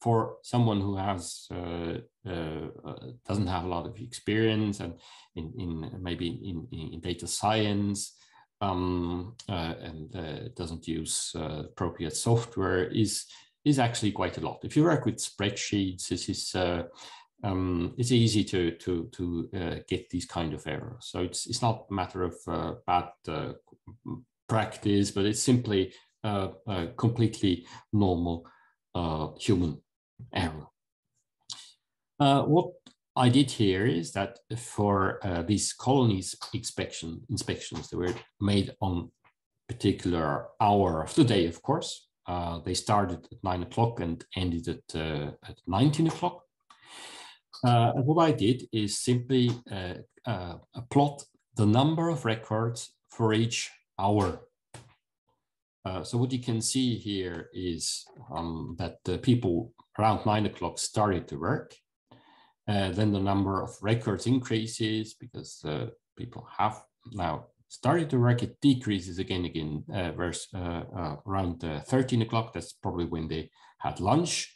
S1: for someone who has uh, uh, uh, doesn't have a lot of experience and in, in maybe in, in data science um, uh, and uh, doesn't use appropriate software is is actually quite a lot. If you work with spreadsheets, this is um, it's easy to to to get these kind of errors. So it's it's not a matter of bad practice, but it's simply a, a completely normal uh, human error. Uh, what I did here is that for uh, these colonies inspection inspections that were made on particular hour of the day, of course, uh, they started at nine o'clock and ended at, uh, at 19 o'clock. Uh, and what I did is simply plot the number of records for each hour. Uh, so what you can see here is um, that the people around nine o'clock started to work. Uh, then the number of records increases because uh, people have now started to. It decreases again, again, uh, verse, uh, uh, around 13 o'clock. That's probably when they had lunch.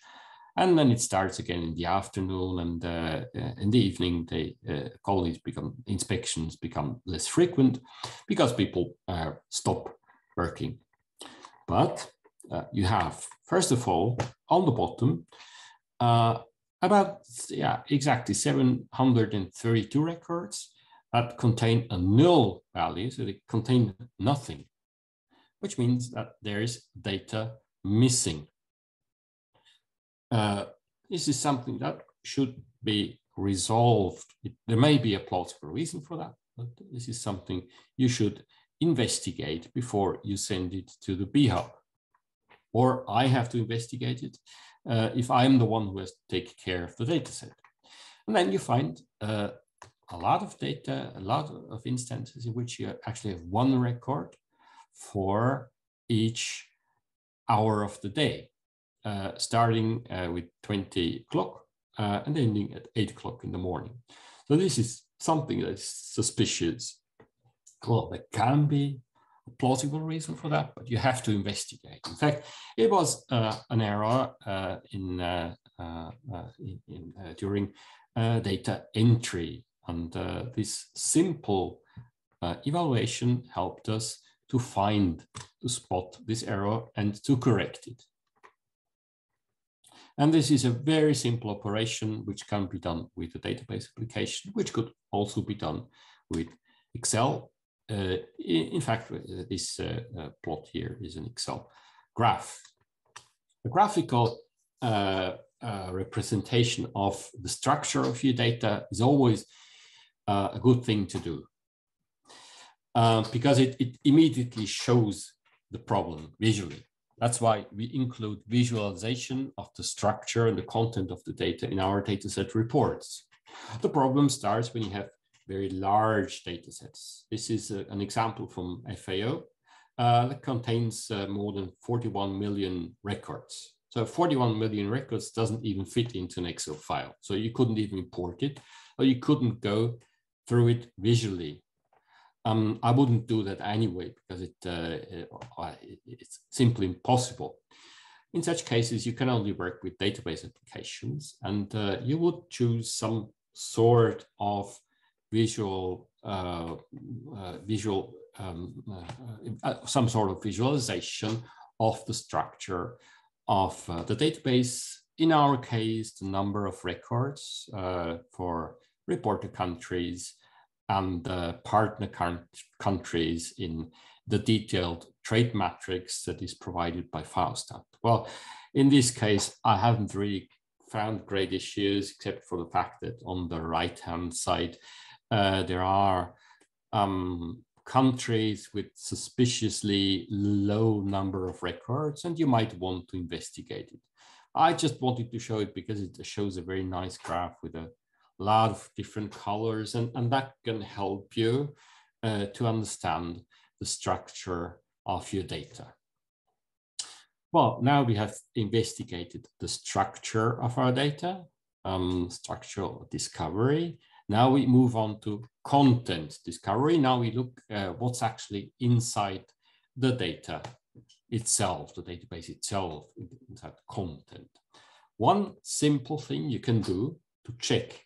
S1: And then it starts again in the afternoon and in the evening, the colonies become, inspections become less frequent because people stop working. But uh, you have, first of all, on the bottom, uh, about, yeah, exactly 732 records that contain a null value, so they contain nothing, which means that there is data missing. Uh, this is something that should be resolved. It, there may be a plausible reason for that, but this is something you should investigate before you send it to the BHub. or I have to investigate it uh, if I'm the one who has to take care of the data set. And then you find uh, a lot of data, a lot of instances in which you actually have one record for each hour of the day, uh, starting uh, with 20 o'clock uh, and ending at 8 o'clock in the morning. So this is something that's suspicious. Well, there can be a plausible reason for that, but you have to investigate. In fact, it was uh, an error uh, in, uh, uh, in, in during data entry, and this simple evaluation helped us to find, to spot this error and to correct it. And this is a very simple operation which can be done with a database application, which could also be done with Excel. Uh, in, in, fact, uh, this uh, uh, plot here is an Excel graph. A graphical uh, uh, representation of the structure of your data is always a good thing to do because it, it immediately shows the problem visually. That's why we include visualization of the structure and the content of the data in our dataset reports. The problem starts when you have very large data sets. This is a, an example from FAO uh, that contains uh, more than 41 million records. So 41 million records doesn't even fit into an Excel file. So you couldn't even import it or you couldn't go through it visually um, I wouldn't do that anyway because it, uh, uh it, it's simply impossible. In such cases, you can only work with database applications and uh, you would choose some sort of visual, uh, uh visual, um, uh, some sort of visualization of the structure of the database. In our case, the number of records for reported countries, and the partner countries in the detailed trade matrix that is provided by FAOSTAT. Well, in this case, I haven't really found great issues except for the fact that on the right-hand side, uh, there are um, countries with suspiciously low number of records, and you might want to investigate it. I just wanted to show it because it shows a very nice graph with a a lot of different colors, and, and that can help you uh, to understand the structure of your data. Well, now we have investigated the structure of our data, um, structural discovery. Now we move on to content discovery. Now we look uh, what's actually inside the data itself, the database itself, inside content. One simple thing you can do to check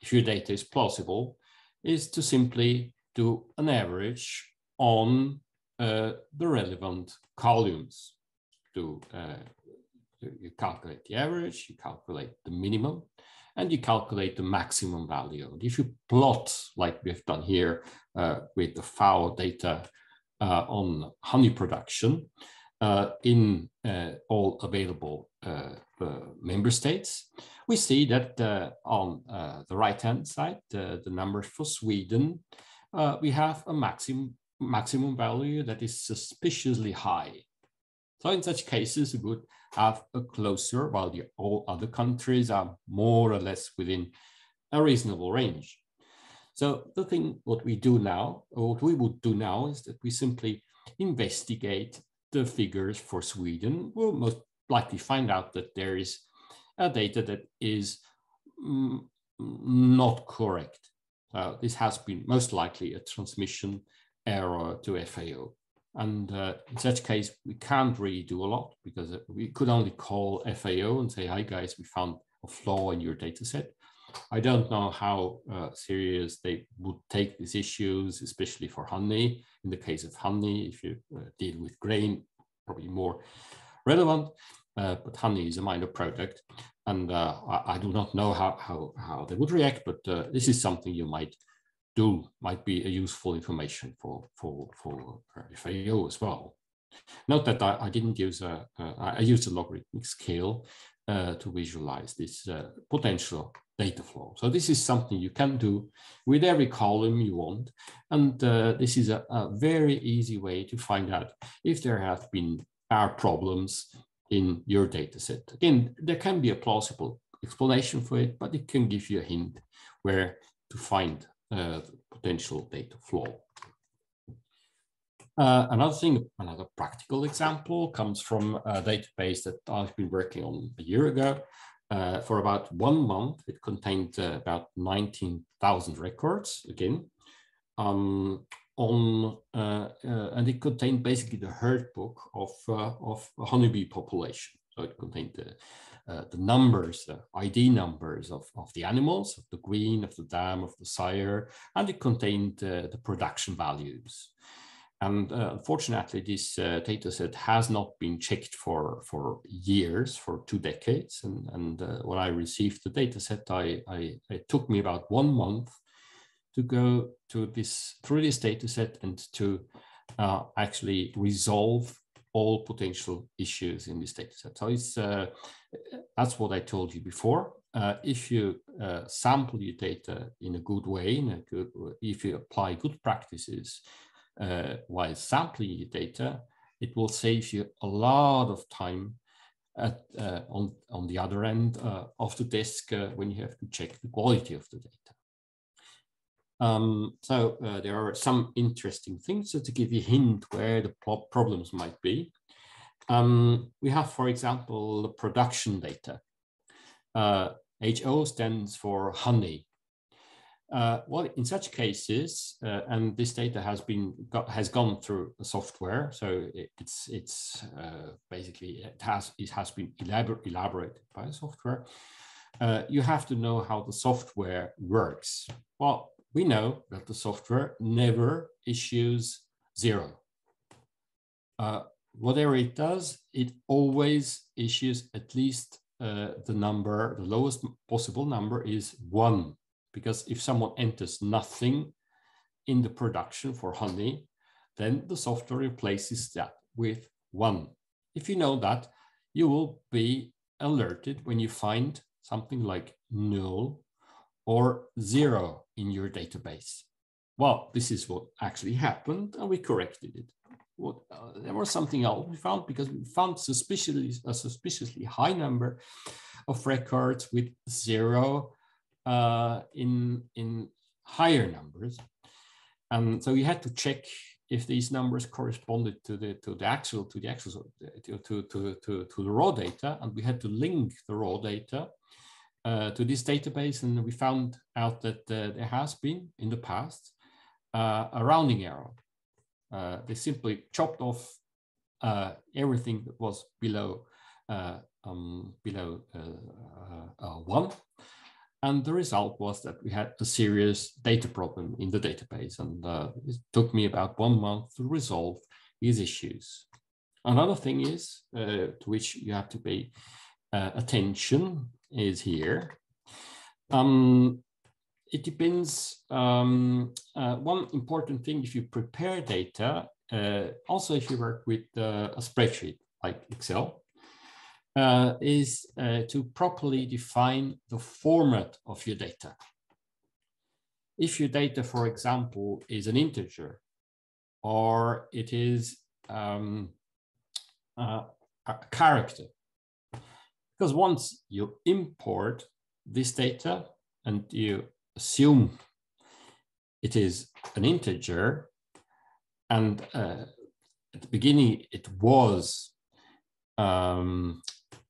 S1: if your data is plausible, is to simply do an average on uh, the relevant columns. To, uh, you calculate the average, you calculate the minimum, and you calculate the maximum value. And if you plot, like we've done here uh, with the FAO data uh, on honey production uh, in uh, all available member states, we see that uh, on uh, the right-hand side, the numbers for Sweden, uh, we have a maximum, maximum value that is suspiciously high. So in such cases, we would have a closer, while the, all other countries are more or less within a reasonable range. So the thing, what we do now, or what we would do now is that we simply investigate the figures for Sweden. We'll most likely find out that there is a data that is mm, not correct. This has been most likely a transmission error to FAO. And uh, in such case, we can't really do a lot because we could only call FAO and say, hi guys, we found a flaw in your data set. I don't know how uh, serious they would take these issues, especially for honey. In the case of honey, if you uh, deal with grain, probably more relevant uh, but honey is a minor product. And uh, I, I, do not know how, how, how they would react, but uh, this is something you might do, might be a useful information for, for, for FAO as well. Note that I, I didn't use a, I used a logarithmic scale uh, to visualize this uh, potential data flow. So this is something you can do with every column you want. And uh, this is a, a, very easy way to find out if there have been are problems in your data set. Again, there can be a plausible explanation for it, but it can give you a hint where to find uh, potential data flaw. Uh, another thing, another practical example comes from a database that I've been working on a year ago. Uh, for about one month, it contained uh, about 19,000 records again. Um, on uh, uh, and it contained basically the herd book of uh, of honeybee population. So it contained the the numbers, the ID numbers of, of the animals, of the queen, of the dam, of the sire, and it contained the production values. And uh, unfortunately, this uh, data set has not been checked for, for years, for two decades. And, and uh, when I received the data set, I, I, it took me about one month to go to this through this data set and to uh, actually resolve all potential issues in this data set. So it's, uh, that's what I told you before. Uh, if you sample your data in a good way, in a good, if you apply good practices, uh, while sampling your data, it will save you a lot of time at, uh, on, on the other end uh, of the desk uh, when you have to check the quality of the data. Um, so uh, there are some interesting things so to give you a hint where the problems might be. Um, we have, for example, the production data. HO uh, stands for honey. Uh, well, in such cases, uh, and this data has been got, has gone through software, so it, it's it's uh, basically it has it has been elabor elaborated by software. Uh, you have to know how the software works. Well, we know that the software never issues zero. Uh, whatever it does, it always issues at least uh, the number, the lowest possible number is one because if someone enters nothing in the production for honey, then the software replaces that with one. If you know that, you will be alerted when you find something like null or zero in your database. Well, this is what actually happened, and we corrected it. What, uh, there was something else we found because we found suspiciously a suspiciously high number of records with zero uh, in, in higher numbers. And so we had to check if these numbers corresponded to the to the actual to the actual to to to to, to the raw data, and we had to link the raw data uh, to this database, and we found out that uh, there has been in the past uh, a rounding error. Uh, they simply chopped off uh, everything that was below uh, um, below one, and the result was that we had a serious data problem in the database. And it took me about one month to resolve these issues. Another thing is, to which you have to pay attention is here. Um, it depends. Um, uh, one important thing, if you prepare data, uh, also if you work with uh, a spreadsheet like Excel, uh, is uh, to properly define the format of your data. If your data, for example, is an integer, or it is um, uh, a character, because once you import this data and you assume it is an integer, and uh, at the beginning it was um,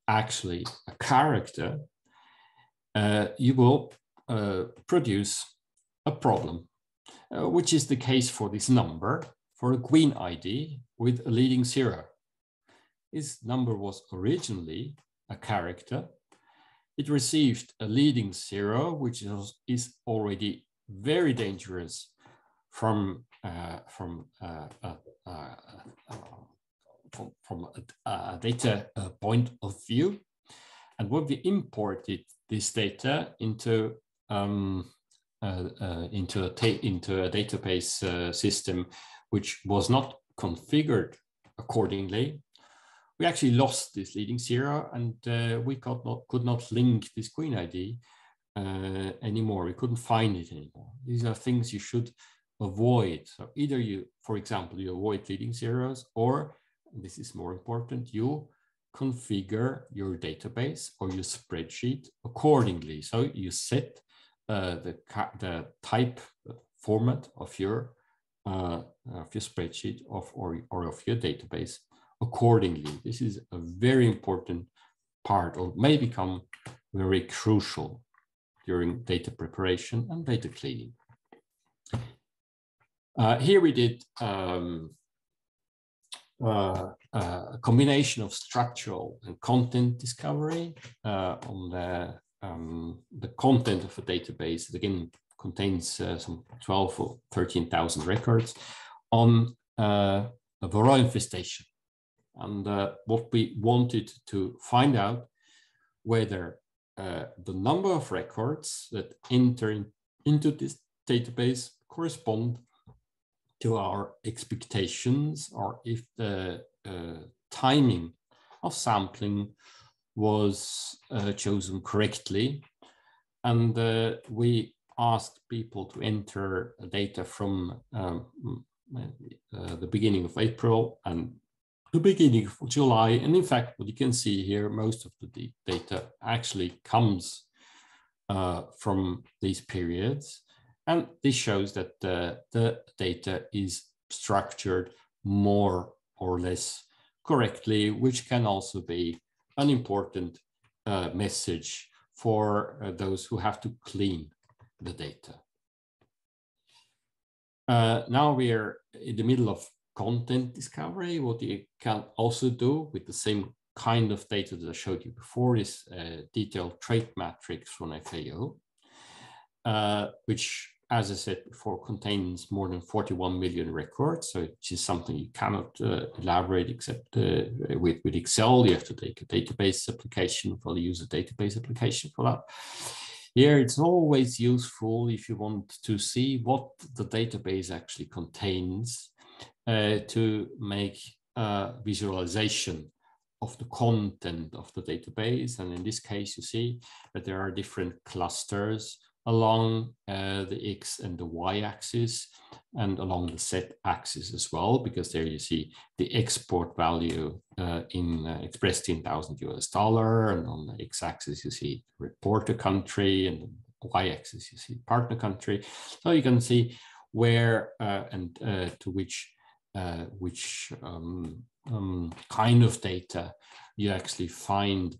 S1: actually a character, uh, you will uh, produce a problem, uh, which is the case for this number for a queen ID with a leading zero. This number was originally a character. It received a leading zero, which is, is already very dangerous from, uh, from uh, uh, from, from a, data point of view. And when we imported this data into um, uh, uh, into a into a database uh, system, which was not configured accordingly, we actually lost this leading zero, and uh, we could not could not link this queen ID uh, anymore. We couldn't find it anymore. These are things you should avoid. So either you, for example, you avoid leading zeros, or this is more important, you configure your database or your spreadsheet accordingly. So you set uh, the, the type uh, format of your uh, of your spreadsheet of or, or of your database accordingly. This is a very important part or may become very crucial during data preparation and data cleaning. Uh, here we did um, uh, uh, a combination of structural and content discovery uh, on the, um, the content of a database. that again contains uh, some 12 or 13,000 records on uh, a varroa infestation. And what we wanted to find out whether the number of records that enter in, into this database correspond to our expectations or if the uh, timing of sampling was uh, chosen correctly. And uh, we asked people to enter data from um, uh, the beginning of April and the beginning of July. And in fact, what you can see here, most of the data actually comes uh, from these periods. And this shows that the, the data is structured more or less correctly, which can also be an important uh, message for uh, those who have to clean the data. Uh, now we are in the middle of content discovery. What you can also do with the same kind of data that I showed you before is a detailed trade matrix from FAO, uh, which as I said before, contains more than 41 million records. So it is something you cannot uh, elaborate except uh, with, with Excel. You have to take a database application for the user database application for that. Here, it's always useful if you want to see what the database actually contains uh, to make a visualization of the content of the database. And in this case, you see that there are different clusters along uh, the x and the y axis and along the z axis as well, because there you see the export value uh, in uh, expressed in thousand US dollar, and on the x axis you see reporter country, and the y axis you see partner country. So you can see where uh, and uh, to which uh, which um, um, kind of data you actually find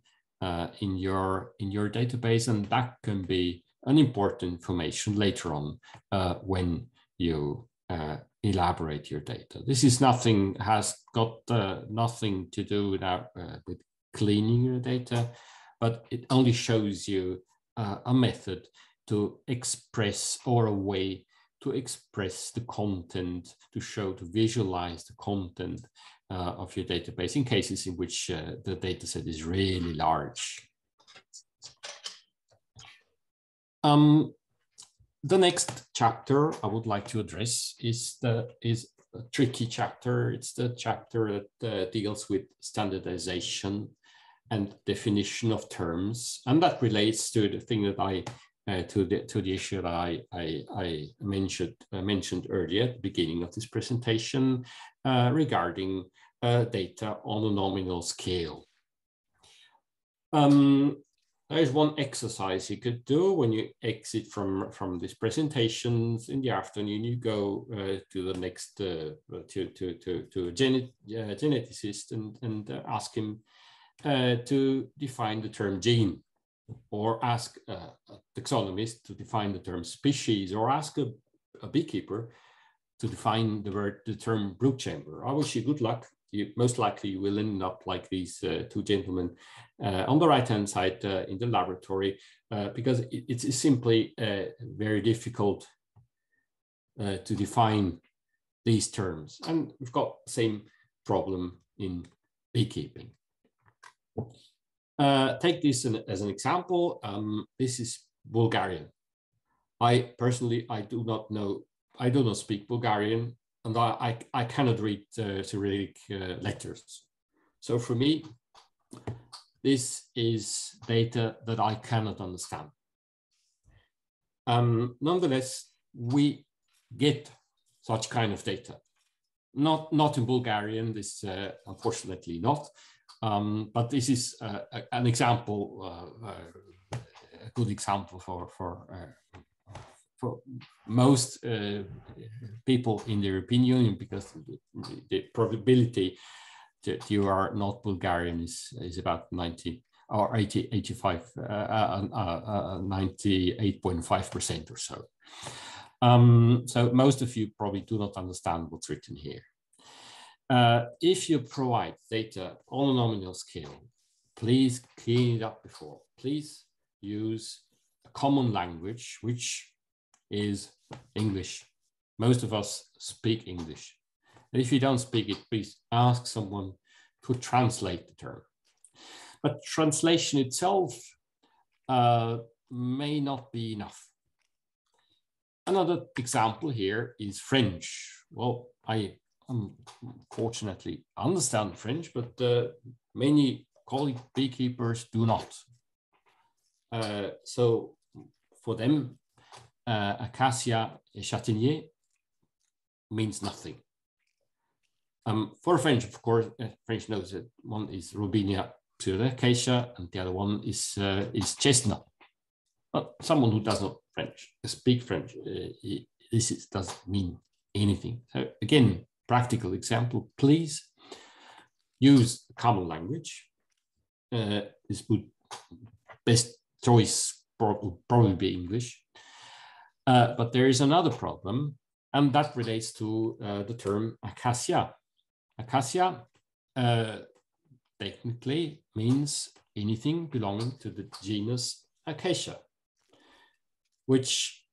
S1: in your in your database, and that can be an important information later on uh, when you uh, elaborate your data. This is nothing, has got uh, nothing to do with, our, uh, with cleaning your data, but it only shows you uh, a method to express or a way to express the content, to show, to visualize the content uh, of your database in cases in which the data set is really large. Um, the next chapter I would like to address is the is a tricky chapter. It's the chapter that uh, deals with standardization and definition of terms, and that relates to the thing that I uh, to the to the issue that I I, I mentioned uh, mentioned earlier at the beginning of this presentation uh, regarding uh, data on a nominal scale. Um, there's one exercise you could do when you exit from from these presentations in the afternoon. You go uh, to the next to to to to a genet geneticist and and ask him to define the term gene, or ask a taxonomist to define the term species, or ask a, a beekeeper to define the word the term brood chamber. I wish you good luck you most likely will end up like these uh, two gentlemen uh, on the right hand side uh, in the laboratory uh, because it, it's simply uh, very difficult uh, to define these terms and we've got the same problem in beekeeping. Take this an, as an example. Um, this is Bulgarian. I personally, I do not know, I do not speak Bulgarian and I, I, I cannot read uh, Cyrillic uh, letters. So for me, this is data that I cannot understand. Um, nonetheless, we get such kind of data. Not, not in Bulgarian, this uh, unfortunately not, Um, but this is uh, an example, uh, uh, a good example for for uh, for most uh, people in the European Union because the, probability that you are not Bulgarian is is about 90 or 80, 85, 98.5% or so. Um, so most of you probably do not understand what's written here. Uh, if you provide data on a nominal scale, please clean it up before. Please use a common language, which is English. Most of us speak English. And if you don't speak it, please ask someone to translate the term. But translation itself uh, may not be enough. Another example here is French. Well, I unfortunately understand French, but uh, many colleague beekeepers do not. Uh, so for them, uh, acacia châtaignier means nothing. Um, for French, of course, uh, French knows that one is Robinia pseudoacacia and the other one is, uh, is chestnut. But someone who does not French, speak French, uh, this is, doesn't mean anything. So again, practical example, please use common language. Uh, this would best choice probably be English. Uh, but there is another problem, and that relates to uh, the term acacia. Acacia uh, technically means anything belonging to the genus Acacia, which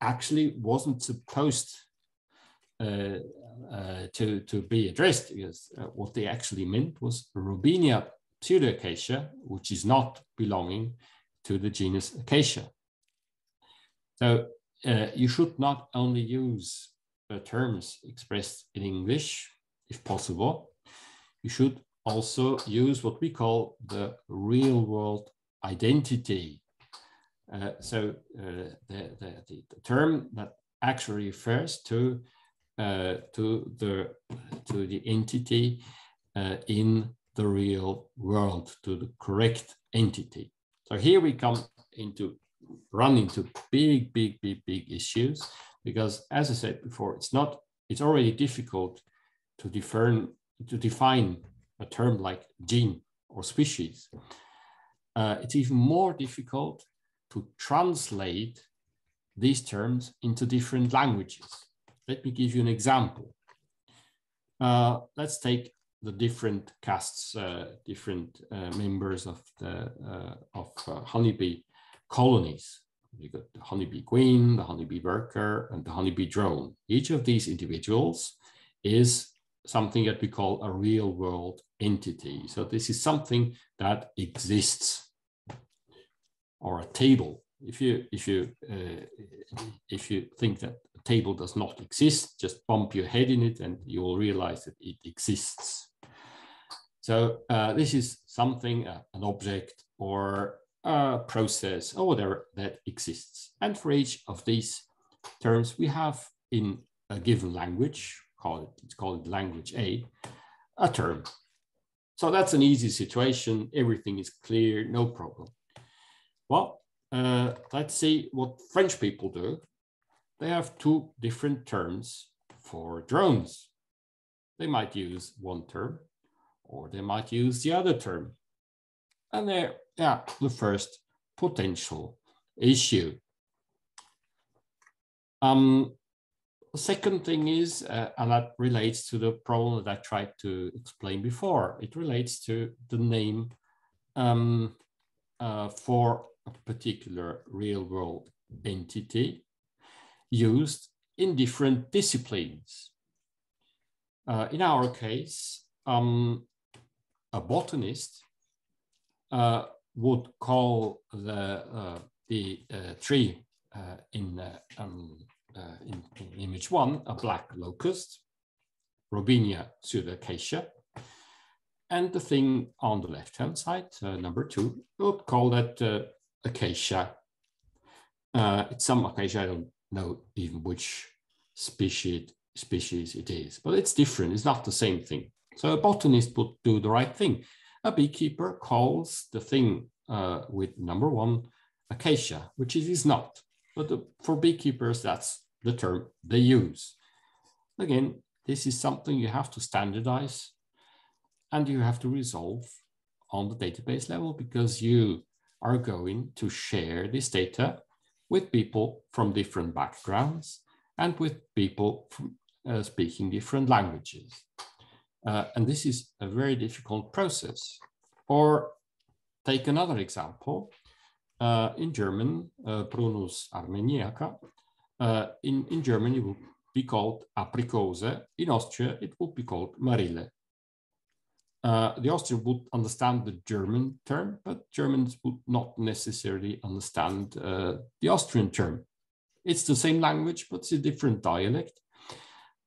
S1: actually wasn't supposed to, to be addressed because uh, what they actually meant was Robinia pseudoacacia, which is not belonging to the genus Acacia. So uh, you should not only use uh, terms expressed in English, if possible, you should also use what we call the real world identity. Uh, so the, the, the, term that actually refers to uh, to the to the entity uh, in the real world, to the correct entity. So here we come into run into big, big, big, big issues because, as I said before, it's not it's already difficult to define to define a term like gene or species. Uh, it's even more difficult to translate these terms into different languages. Let me give you an example. Uh, let's take the different castes, uh, different uh, members of the uh, of uh, honeybee colonies. You got the honeybee queen, the honeybee worker, and the honeybee drone. Each of these individuals is something that we call a real world entity. So this is something that exists, or a table. If you if you uh, if you think that table does not exist, just bump your head in it and you will realize that it exists. So uh, this is something, uh, an object or a process or whatever that exists. And for each of these terms, we have in a given language, call it, it's called language A, a term. So that's an easy situation. Everything is clear, no problem. Well, uh, let's see what French people do they have two different terms for drones. They might use one term or they might use the other term. And they're yeah, the first potential issue. Um, the second thing is, uh, and that relates to the problem that I tried to explain before, it relates to the name um, uh, for a particular real world entity used in different disciplines. Uh, in our case, um, a botanist uh, would call the, uh, the uh, tree uh, in, uh, um, in, in, image one a black locust, Robinia pseudoacacia, and the thing on the left-hand side, number two, would call that acacia. it's some acacia, I don't know even which species species it is, but it's different. It's not the same thing. So a botanist would do the right thing A beekeeper calls the thing uh, with number one acacia, which it is not. But the, for beekeepers, that's the term they use. Again, this is something you have to standardize and you have to resolve on the database level because you are going to share this data with people from different backgrounds and with people from, uh, speaking different languages. Uh, and this is a very difficult process. Or take another example. Uh, in German, uh, Prunus armeniaca, uh, in, in German, it will be called Aprikose. In Austria, it will be called marille. Uh, the Austrian would understand the German term, but Germans would not necessarily understand uh, the Austrian term. It's the same language, but it's a different dialect.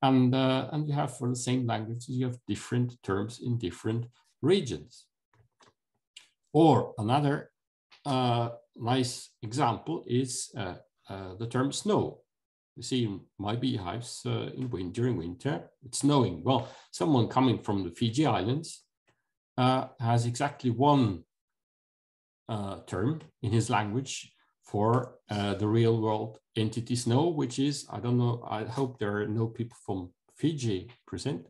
S1: And, uh, and you have for the same languages, you have different terms in different regions. Or another uh, nice example is uh, uh, the term snow. You see my beehives in wind, during winter, it's snowing. Well, someone coming from the Fiji Islands uh, has exactly one uh, term in his language for uh, the real world entity snow, which is, I don't know, I hope there are no people from Fiji present,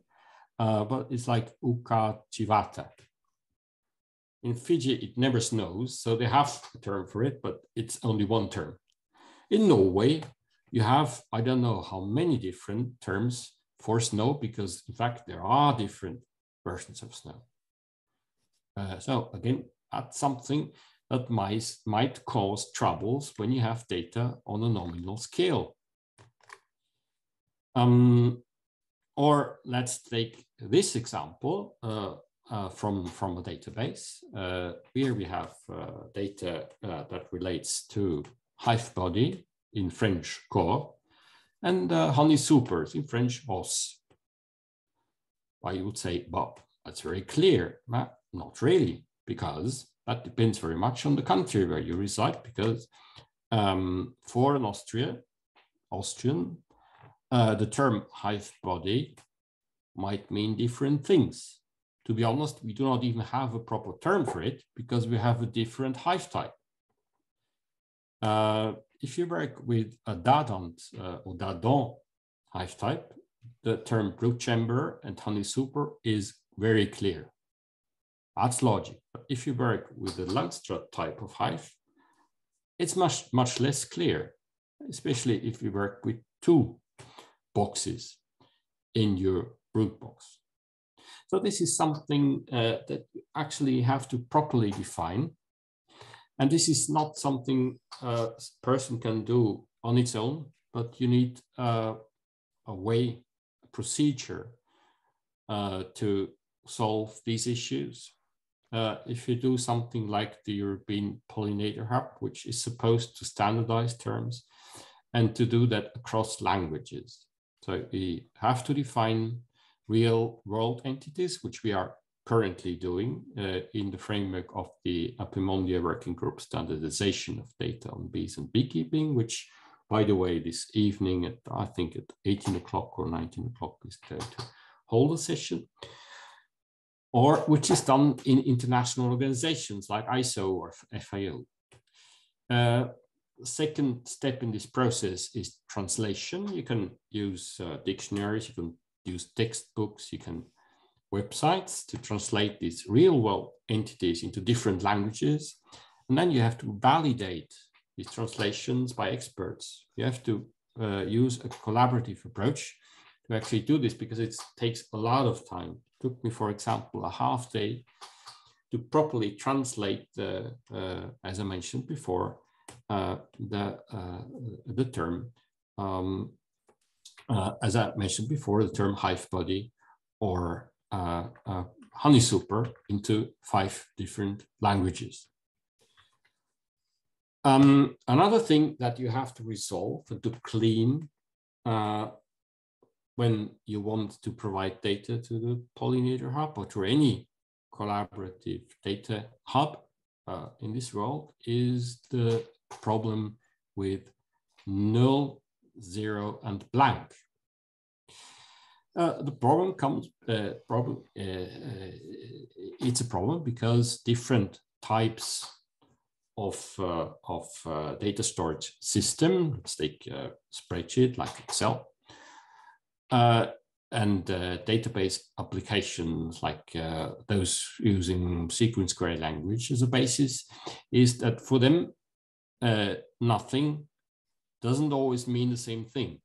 S1: uh, but it's like Uka Chivata. In Fiji, it never snows, so they have a term for it, but it's only one term. In Norway, you have, I don't know how many different terms for snow, because in fact, there are different versions of snow. Uh, so again, that's something that might, might cause troubles when you have data on a nominal scale. Um, or let's take this example uh, uh, from, from a database. Uh, here we have uh, data that relates to hive body in French corps and honey supers in French hausse. Why you would say, Bob, that's very clear. Not really, because that depends very much on the country where you reside, because um, for an Austria, Austrian, uh, the term hive body might mean different things. To be honest, we do not even have a proper term for it because we have a different hive type. Uh, if you work with a dadant uh, or dadon hive type, the term brood chamber and honey super is very clear. That's logic. But if you work with the Langstroth type of hive, it's much, much less clear, especially if you work with two boxes in your brood box. So this is something uh, that you actually have to properly define. And this is not something a person can do on its own, but you need uh, a way, a procedure uh, to solve these issues uh, if you do something like the European Pollinator Hub, which is supposed to standardize terms and to do that across languages. So we have to define real world entities, which we are currently doing uh, in the framework of the Apimondia Working Group standardization of data on bees and beekeeping, which by the way, this evening at, I think at 18 o'clock or 19 o'clock is going to hold a session or which is done in international organizations like ISO or FAO. Uh, second step in this process is translation. You can use uh, dictionaries, you can use textbooks, you can websites to translate these real world entities into different languages. And then you have to validate these translations by experts. You have to uh, use a collaborative approach to actually do this because it takes a lot of time took me, for example, a half day to properly translate the, uh, as I mentioned before, uh, the, uh, the term, um, uh, as I mentioned before, the term hive body or uh, uh, honey super into five different languages. Um, another thing that you have to resolve and to clean when you want to provide data to the pollinator hub or to any collaborative data hub uh, in this world is the problem with null, zero, and blank. Uh, the problem comes, uh, problem, uh, uh it's a problem because different types of, uh, of data storage system, let's take a spreadsheet like Excel, and database applications like those using sequence query language as a basis, is that for them, nothing doesn't always mean the same thing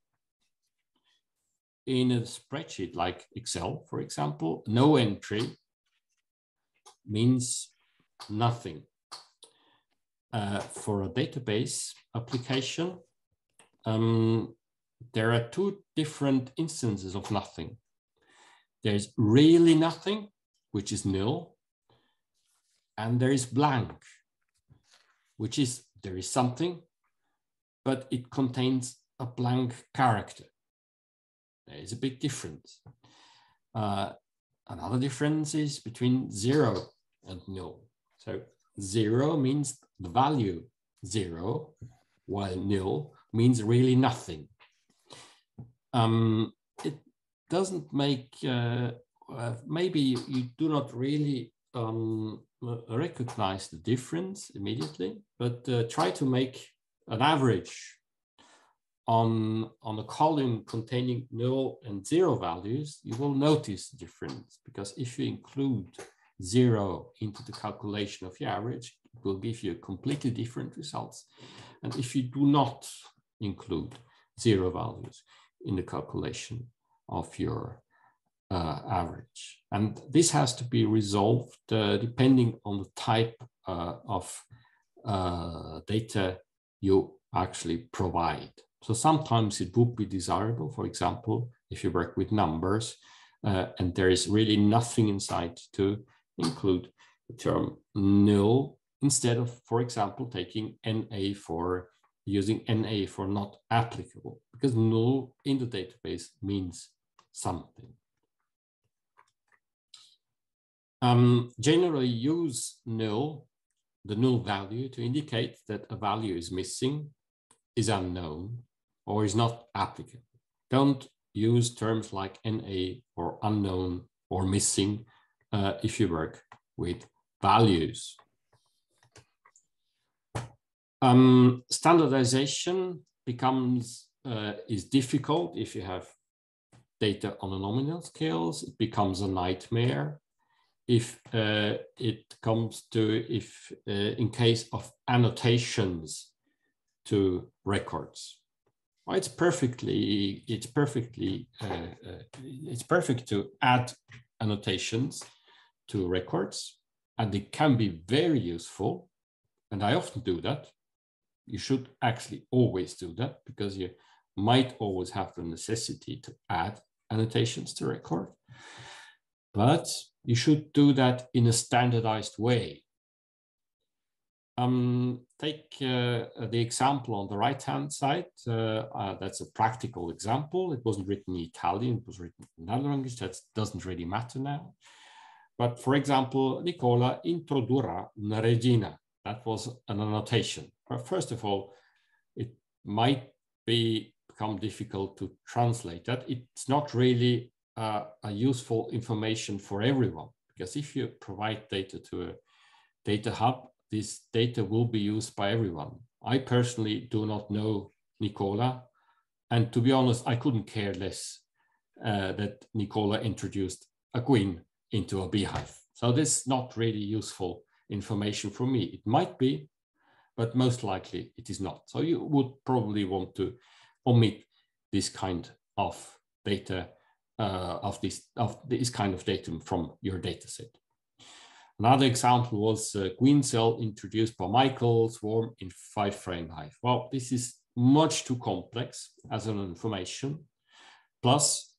S1: in a spreadsheet like Excel, for example, no entry means nothing. Uh, for a database application, um, there are two different instances of nothing. There's really nothing, which is nil, and there is blank, which is there is something, but it contains a blank character. There is a big difference. Uh, another difference is between zero and nil. So zero means the value zero, while nil means really nothing. Um, it doesn't make, uh, uh, maybe you do not really um, recognize the difference immediately, but uh, try to make an average on, on a column containing null and zero values, you will notice the difference because if you include zero into the calculation of your average, it will give you completely different results. And if you do not include zero values in the calculation of your uh, average. And this has to be resolved uh, depending on the type uh, of uh, data you actually provide. So sometimes it would be desirable, for example, if you work with numbers uh, and there is really nothing inside to include the term null instead of, for example, taking NA for using NA for not applicable because null in the database means something. Um, generally use null, the null value to indicate that a value is missing, is unknown, or is not applicable. Don't use terms like NA or unknown or missing uh, if you work with values. Um, standardization becomes uh, is difficult if you have data on a nominal scales. It becomes a nightmare if uh, it comes to if uh, in case of annotations to records it's perfectly it's perfectly uh, uh, it's perfect to add annotations to records and it can be very useful and i often do that you should actually always do that because you might always have the necessity to add annotations to record but you should do that in a standardized way um, take uh, the example on the right-hand side. Uh, uh, that's a practical example. It wasn't written in Italian, it was written in another language. That doesn't really matter now. But for example, Nicola introdurrà una regina. That was an annotation. First of all, it might be become difficult to translate that. It's not really uh, a useful information for everyone because if you provide data to a data hub, this data will be used by everyone. I personally do not know Nicola. And to be honest, I couldn't care less uh, that Nicola introduced a queen into a beehive. So this is not really useful information for me. It might be, but most likely it is not. So you would probably want to omit this kind of data, uh, of this of this kind of data from your data set. Another example was uh, queen cell introduced by Michael swarm in five frame height. Well, this is much too complex as an information. Plus,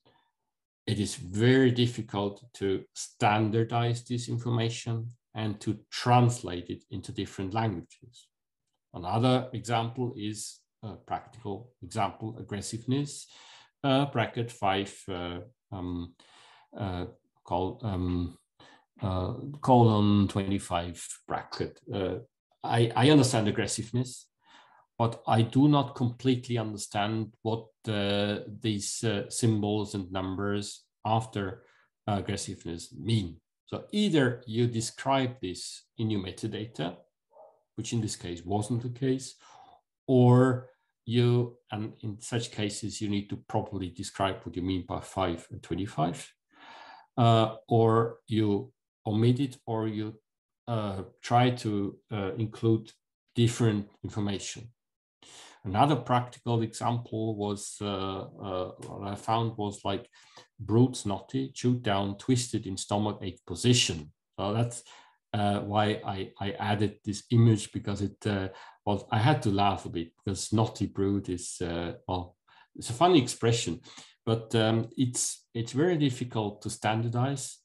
S1: it is very difficult to standardize this information and to translate it into different languages. Another example is a practical example, aggressiveness, uh, bracket five uh, um, uh, called um, uh, colon 25 bracket. Uh, I, I understand aggressiveness. but I do not completely understand what uh, these symbols and numbers after aggressiveness mean. So either you describe this in your metadata, which in this case wasn't the case, or you, and in such cases, you need to properly describe what you mean by 5 and 25, uh, or you omit it, or you uh, try to uh, include different information. Another practical example was uh, uh, what I found was like brutes snotty, chewed down, twisted in stomach ache position. So that's uh, why I, I added this image because it uh, well I had to laugh a bit because naughty brood is uh, well it's a funny expression, but um, it's it's very difficult to standardize.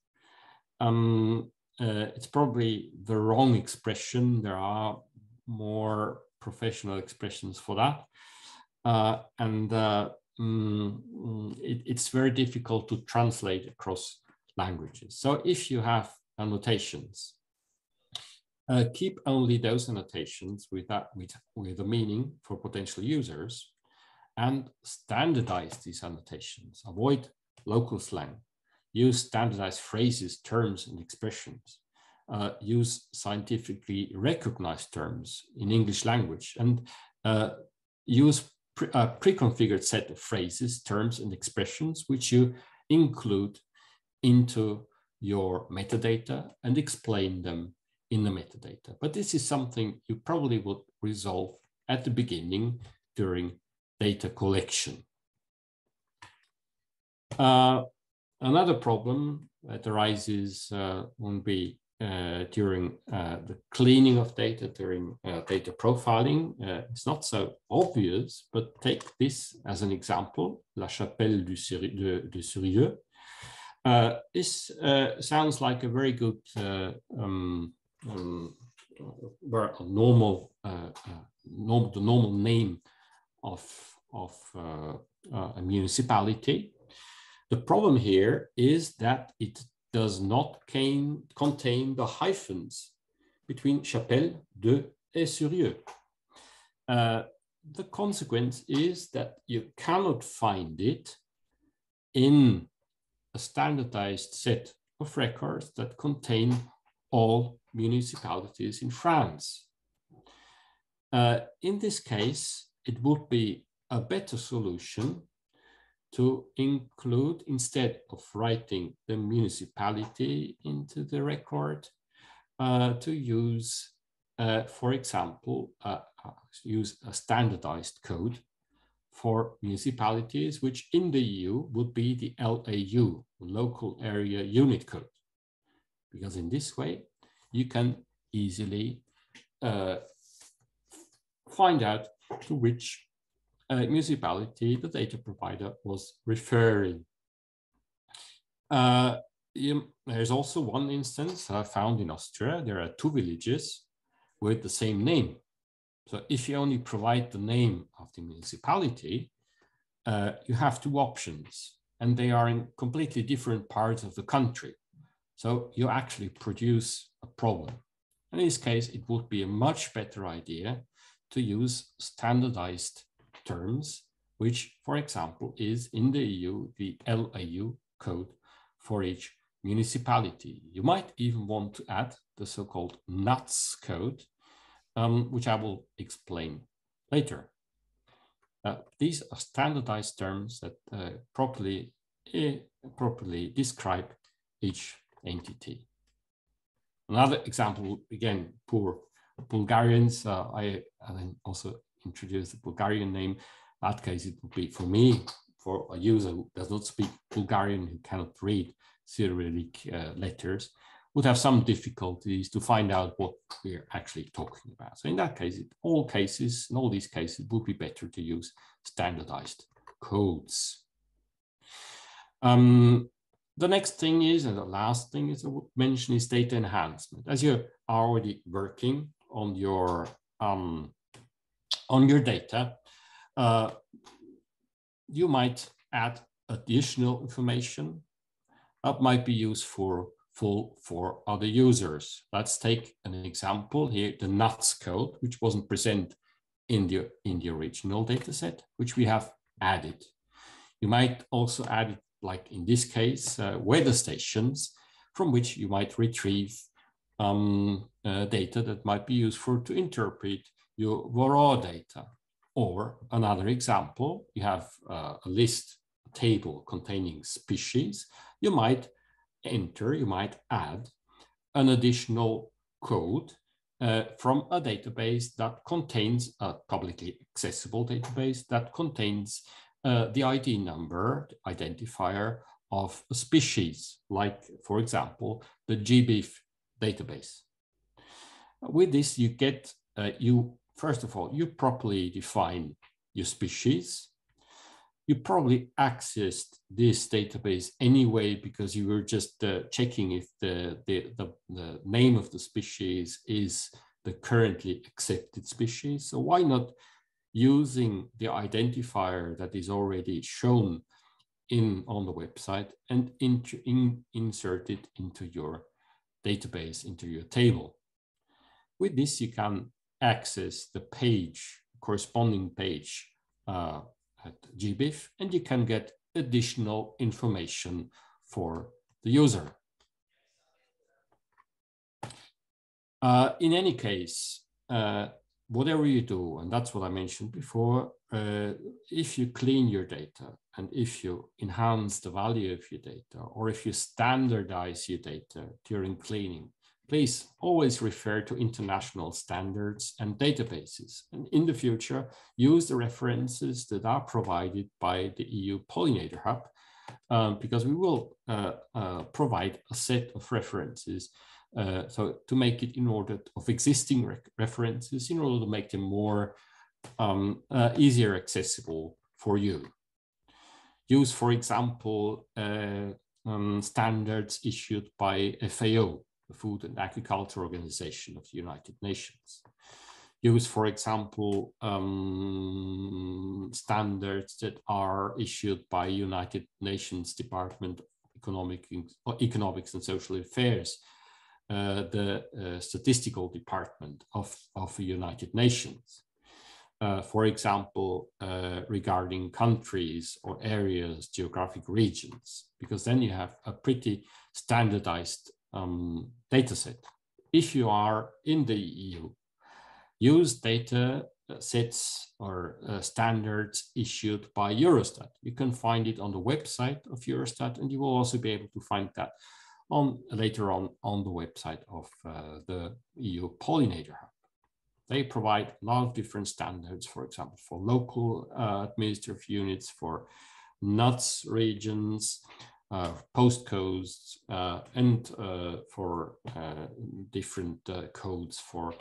S1: Um, uh, it's probably the wrong expression. There are more professional expressions for that. Uh, and uh, mm, it, it's very difficult to translate across languages. So if you have annotations, uh, keep only those annotations with, that, with, with a meaning for potential users and standardize these annotations. Avoid local slang. Use standardized phrases, terms, and expressions uh, use scientifically recognized terms in English language and uh, use pre a pre-configured set of phrases, terms, and expressions which you include into your metadata and explain them in the metadata. But this is something you probably would resolve at the beginning during data collection. Uh, another problem that arises uh, when we uh, during uh, the cleaning of data, during uh, data profiling. Uh, it's not so obvious, but take this as an example, La Chapelle du de, de Surieu. Uh, this sounds like a very good um, um, normal, normal, the normal name of, of a municipality. The problem here is that it does not can, contain the hyphens between Chapelle, de, et Surieu. Uh, the consequence is that you cannot find it in a standardized set of records that contain all municipalities in France. Uh, in this case, it would be a better solution to include, instead of writing the municipality into the record, uh, to use, uh, for example, uh, uh use a standardized code for municipalities, which in the EU would be the LAU, Local Area Unit Code. Because in this way, you can easily uh, find out to which uh, municipality the data provider was referring. Uh, you, there's also one instance uh, found in Austria. There are two villages with the same name. So if you only provide the name of the municipality, uh, you have two options and they are in completely different parts of the country. So you actually produce a problem. In this case, it would be a much better idea to use standardized terms, which, for example, is in the EU, the LAU code for each municipality. You might even want to add the so-called NUTS code, um, which I will explain later. Uh, these are standardized terms that uh, properly, eh, properly describe each entity. Another example, again, poor Bulgarians. Uh, I, I also introduce the Bulgarian name. That case, it would be for me, for a user who does not speak Bulgarian, who cannot read Cyrillic uh, letters, would have some difficulties to find out what we're actually talking about. So in that case, in all cases, in all these cases, it would be better to use standardized codes. Um, the next thing is, and the last thing is I would mention is data enhancement. As you're already working on your um, on your data, uh, you might add additional information that might be useful for, for other users. Let's take an example here, the NUTS code, which wasn't present in the, in the original data set, which we have added. You might also add like in this case, uh, weather stations, from which you might retrieve um, uh, data that might be useful to interpret your raw data. Or another example, you have uh, a list table containing species. You might enter, you might add an additional code uh, from a database that contains a publicly accessible database that contains uh, the ID number, the identifier of a species, like, for example, the GBIF database. With this, you get, uh, you first of all, you properly define your species. You probably accessed this database anyway because you were just uh, checking if the, the, the, the name of the species is the currently accepted species. So why not using the identifier that is already shown in on the website and in, in, insert it into your database, into your table. With this, you can access the page, corresponding page uh, at GBIF, and you can get additional information for the user. Uh, in any case, uh, whatever you do, and that's what I mentioned before, uh, if you clean your data and if you enhance the value of your data, or if you standardize your data during cleaning, please always refer to international standards and databases. And in the future, use the references that are provided by the EU Pollinator Hub, um, because we will uh, uh, provide a set of references uh, so to make it in order of existing re references in order to make them more um, uh, easier accessible for you. Use, for example, uh, um, standards issued by FAO, the Food and Agriculture Organization of the United Nations. Use, for example, um, standards that are issued by United Nations Department of Economic, Economics and Social Affairs, uh, the uh, statistical department of, of the United Nations. Uh, for example, uh, regarding countries or areas, geographic regions, because then you have a pretty standardized um, data set. If you are in the EU, use data sets or uh, standards issued by Eurostat. You can find it on the website of Eurostat, and you will also be able to find that on later on on the website of uh, the EU Pollinator Hub. They provide a lot of different standards, for example, for local uh, administrative units, for nuts regions, uh, postcodes, uh, and uh, for uh, different codes for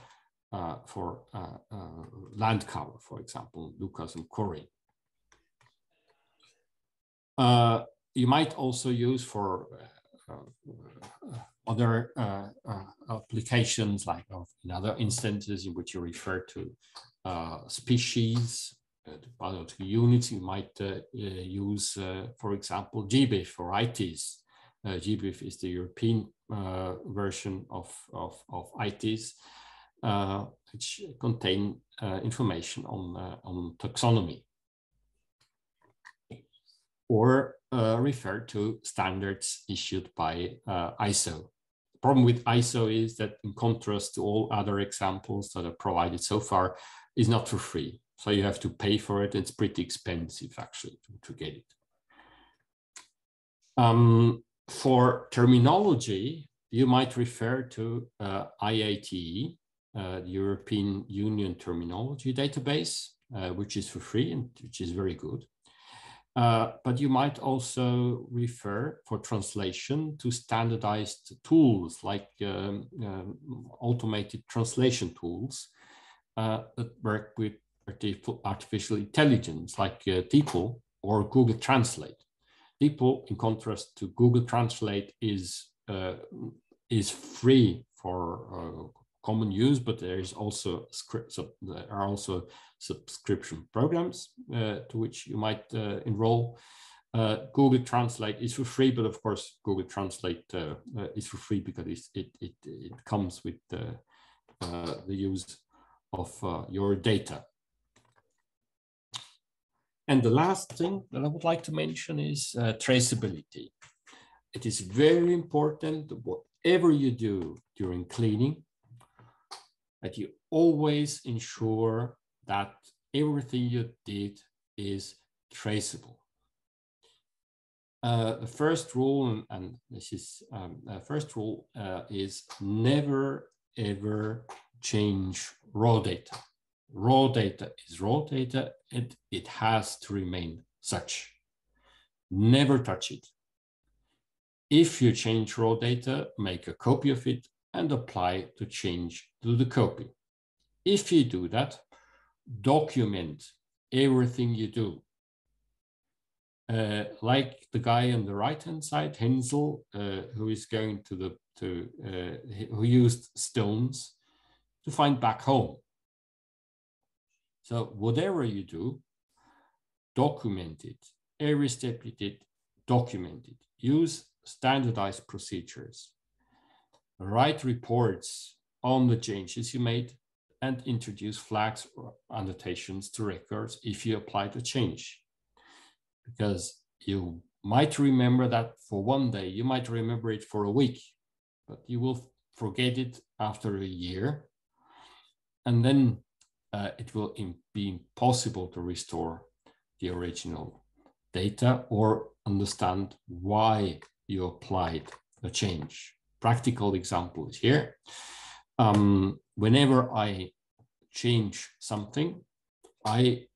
S1: for land cover, for example, Lucas and CORINE. you might also use for uh, Uh, other uh, uh, applications like in other instances in which you refer to uh, species, biological units, you might uh, use, for example, GBIF or ITIS. GBIF is the European version of, of, of ITIS, which contain information on, on taxonomy or uh, refer to standards issued by uh, ISO. The problem with ISO is that in contrast to all other examples that are provided so far, is not for free. So you have to pay for it. It's pretty expensive actually to, to get it. Um, for terminology, you might refer to uh, IATE, uh, European Union Terminology Database, uh, which is for free and which is very good. Uh, but you might also refer for translation to standardized tools like um, um, automated translation tools uh, that work with artificial intelligence like uh, DeepL or Google Translate. DeepL, in contrast to Google Translate, is, uh, is free for uh, common use, but there is also so there are also subscription programs uh, to which you might uh, enroll. Uh, Google Translate is for free, but of course Google Translate uh, uh, is for free because it it it comes with the the use of your data. And the last thing that I would like to mention is uh, traceability. It is very important whatever you do during cleaning, that you always ensure that everything you did is traceable. Uh, the first rule, and, and this is um, uh, first rule, uh, is never ever change raw data. Raw data is raw data, and it has to remain such. Never touch it. If you change raw data, make a copy of it and apply the change to the copy. If you do that, document everything you do. Uh, like the guy on the right hand side, Hensel, uh, who is going to the to uh, who used stones to find back home. So whatever you do, document it. Every step you did, document it. Use standardized procedures. Write reports on the changes you made and introduce flags or annotations to records if you apply the change. Because you might remember that for one day, you might remember it for a week, but you will forget it after a year. And then uh, it will be impossible to restore the original data or understand why you applied a change. Practical example is here. Um, whenever I change something, I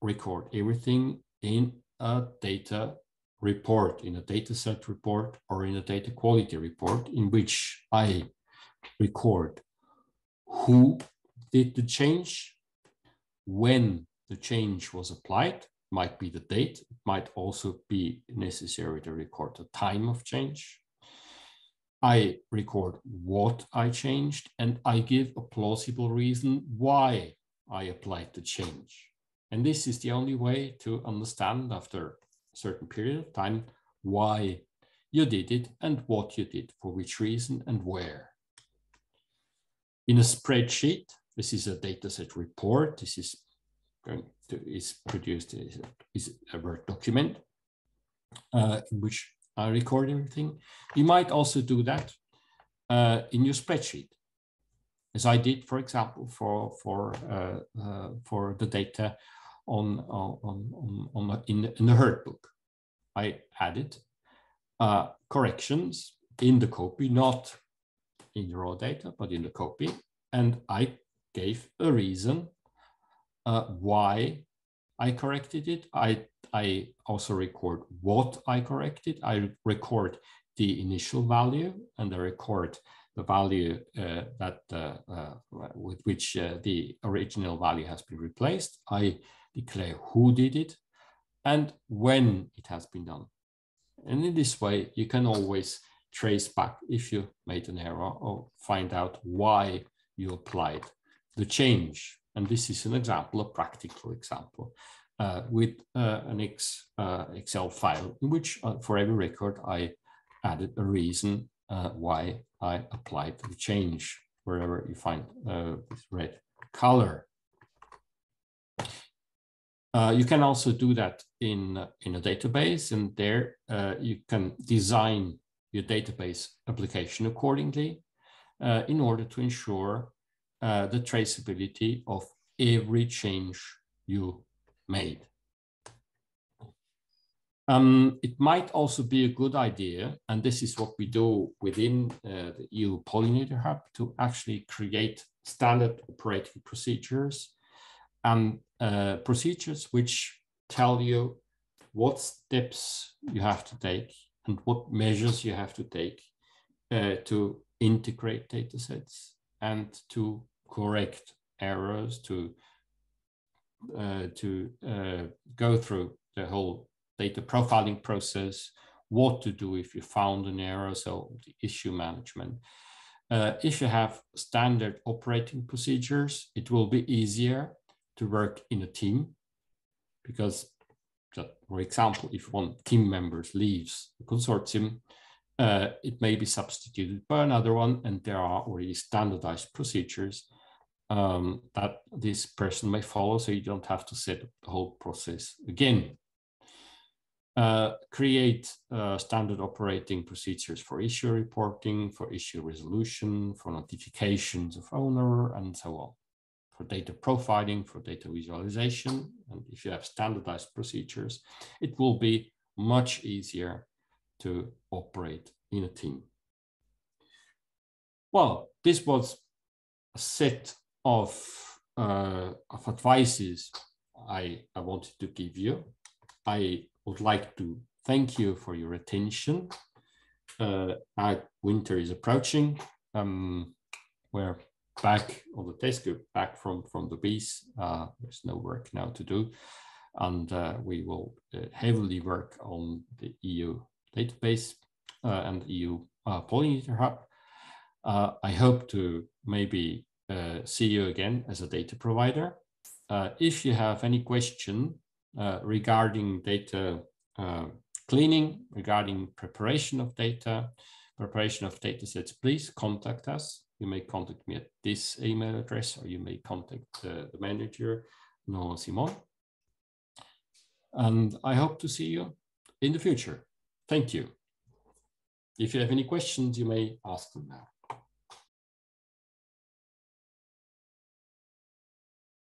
S1: record everything in a data report, in a data set report, or in a data quality report, in which I record who did the change, when the change was applied, might be the date, it might also be necessary to record the time of change. I record what I changed and I give a plausible reason why I applied the change. And this is the only way to understand after a certain period of time why you did it and what you did, for which reason and where. In a spreadsheet, this is a dataset report. This is going to, is produced is, is a Word document uh, in which I record everything. You might also do that uh, in your spreadsheet, as I did, for example, for for uh, uh for the data on on on, on in, in the herd book. I added uh, corrections in the copy, not in the raw data, but in the copy, and I gave a reason uh, why I corrected it. I, I also record what I corrected. I record the initial value and I record the value uh, that uh, uh with which uh, the original value has been replaced. I declare who did it and when it has been done. And in this way, you can always trace back if you made an error or find out why you applied the change. And this is an example, a practical example, uh, with uh, an X, uh, Excel file in which uh, for every record I added a reason uh, why I applied the change wherever you find uh, this red color. you can also do that in, in a database and there you can design your database application accordingly in order to ensure uh, the traceability of every change you made. Um, it might also be a good idea, and this is what we do within uh, the EU Pollinator Hub, to actually create standard operating procedures and uh, procedures which tell you what steps you have to take and what measures you have to take uh, to integrate data sets and to correct errors, to uh, to uh, go through the whole data profiling process, what to do if you found an error, so the issue management. Uh, if you have standard operating procedures, it will be easier to work in a team because, for example, if one team member leaves the consortium, uh, it may be substituted by another one, and there are already standardized procedures um, that this person may follow, so you don't have to set the whole process again. Uh, create uh, standard operating procedures for issue reporting, for issue resolution, for notifications of owner, and so on. For data profiling, for data visualization. And if you have standardized procedures, it will be much easier to operate in a team. Well, this was a set of, uh, of advices I, I wanted to give you. I would like to thank you for your attention. Uh, winter is approaching. Um, we're back on the desk, back from, from the bees. Uh, there's no work now to do. And uh, we will uh, heavily work on the EU database uh, and EU uh, pollinator hub. I hope to maybe see you again as a data provider. if you have any question uh, regarding data uh, cleaning, regarding preparation of data, preparation of data sets, please contact us. You may contact me at this email address or you may contact uh, the manager, Noa Simon. And I hope to see you in the future. Thank you. If you have any questions, you may ask them now.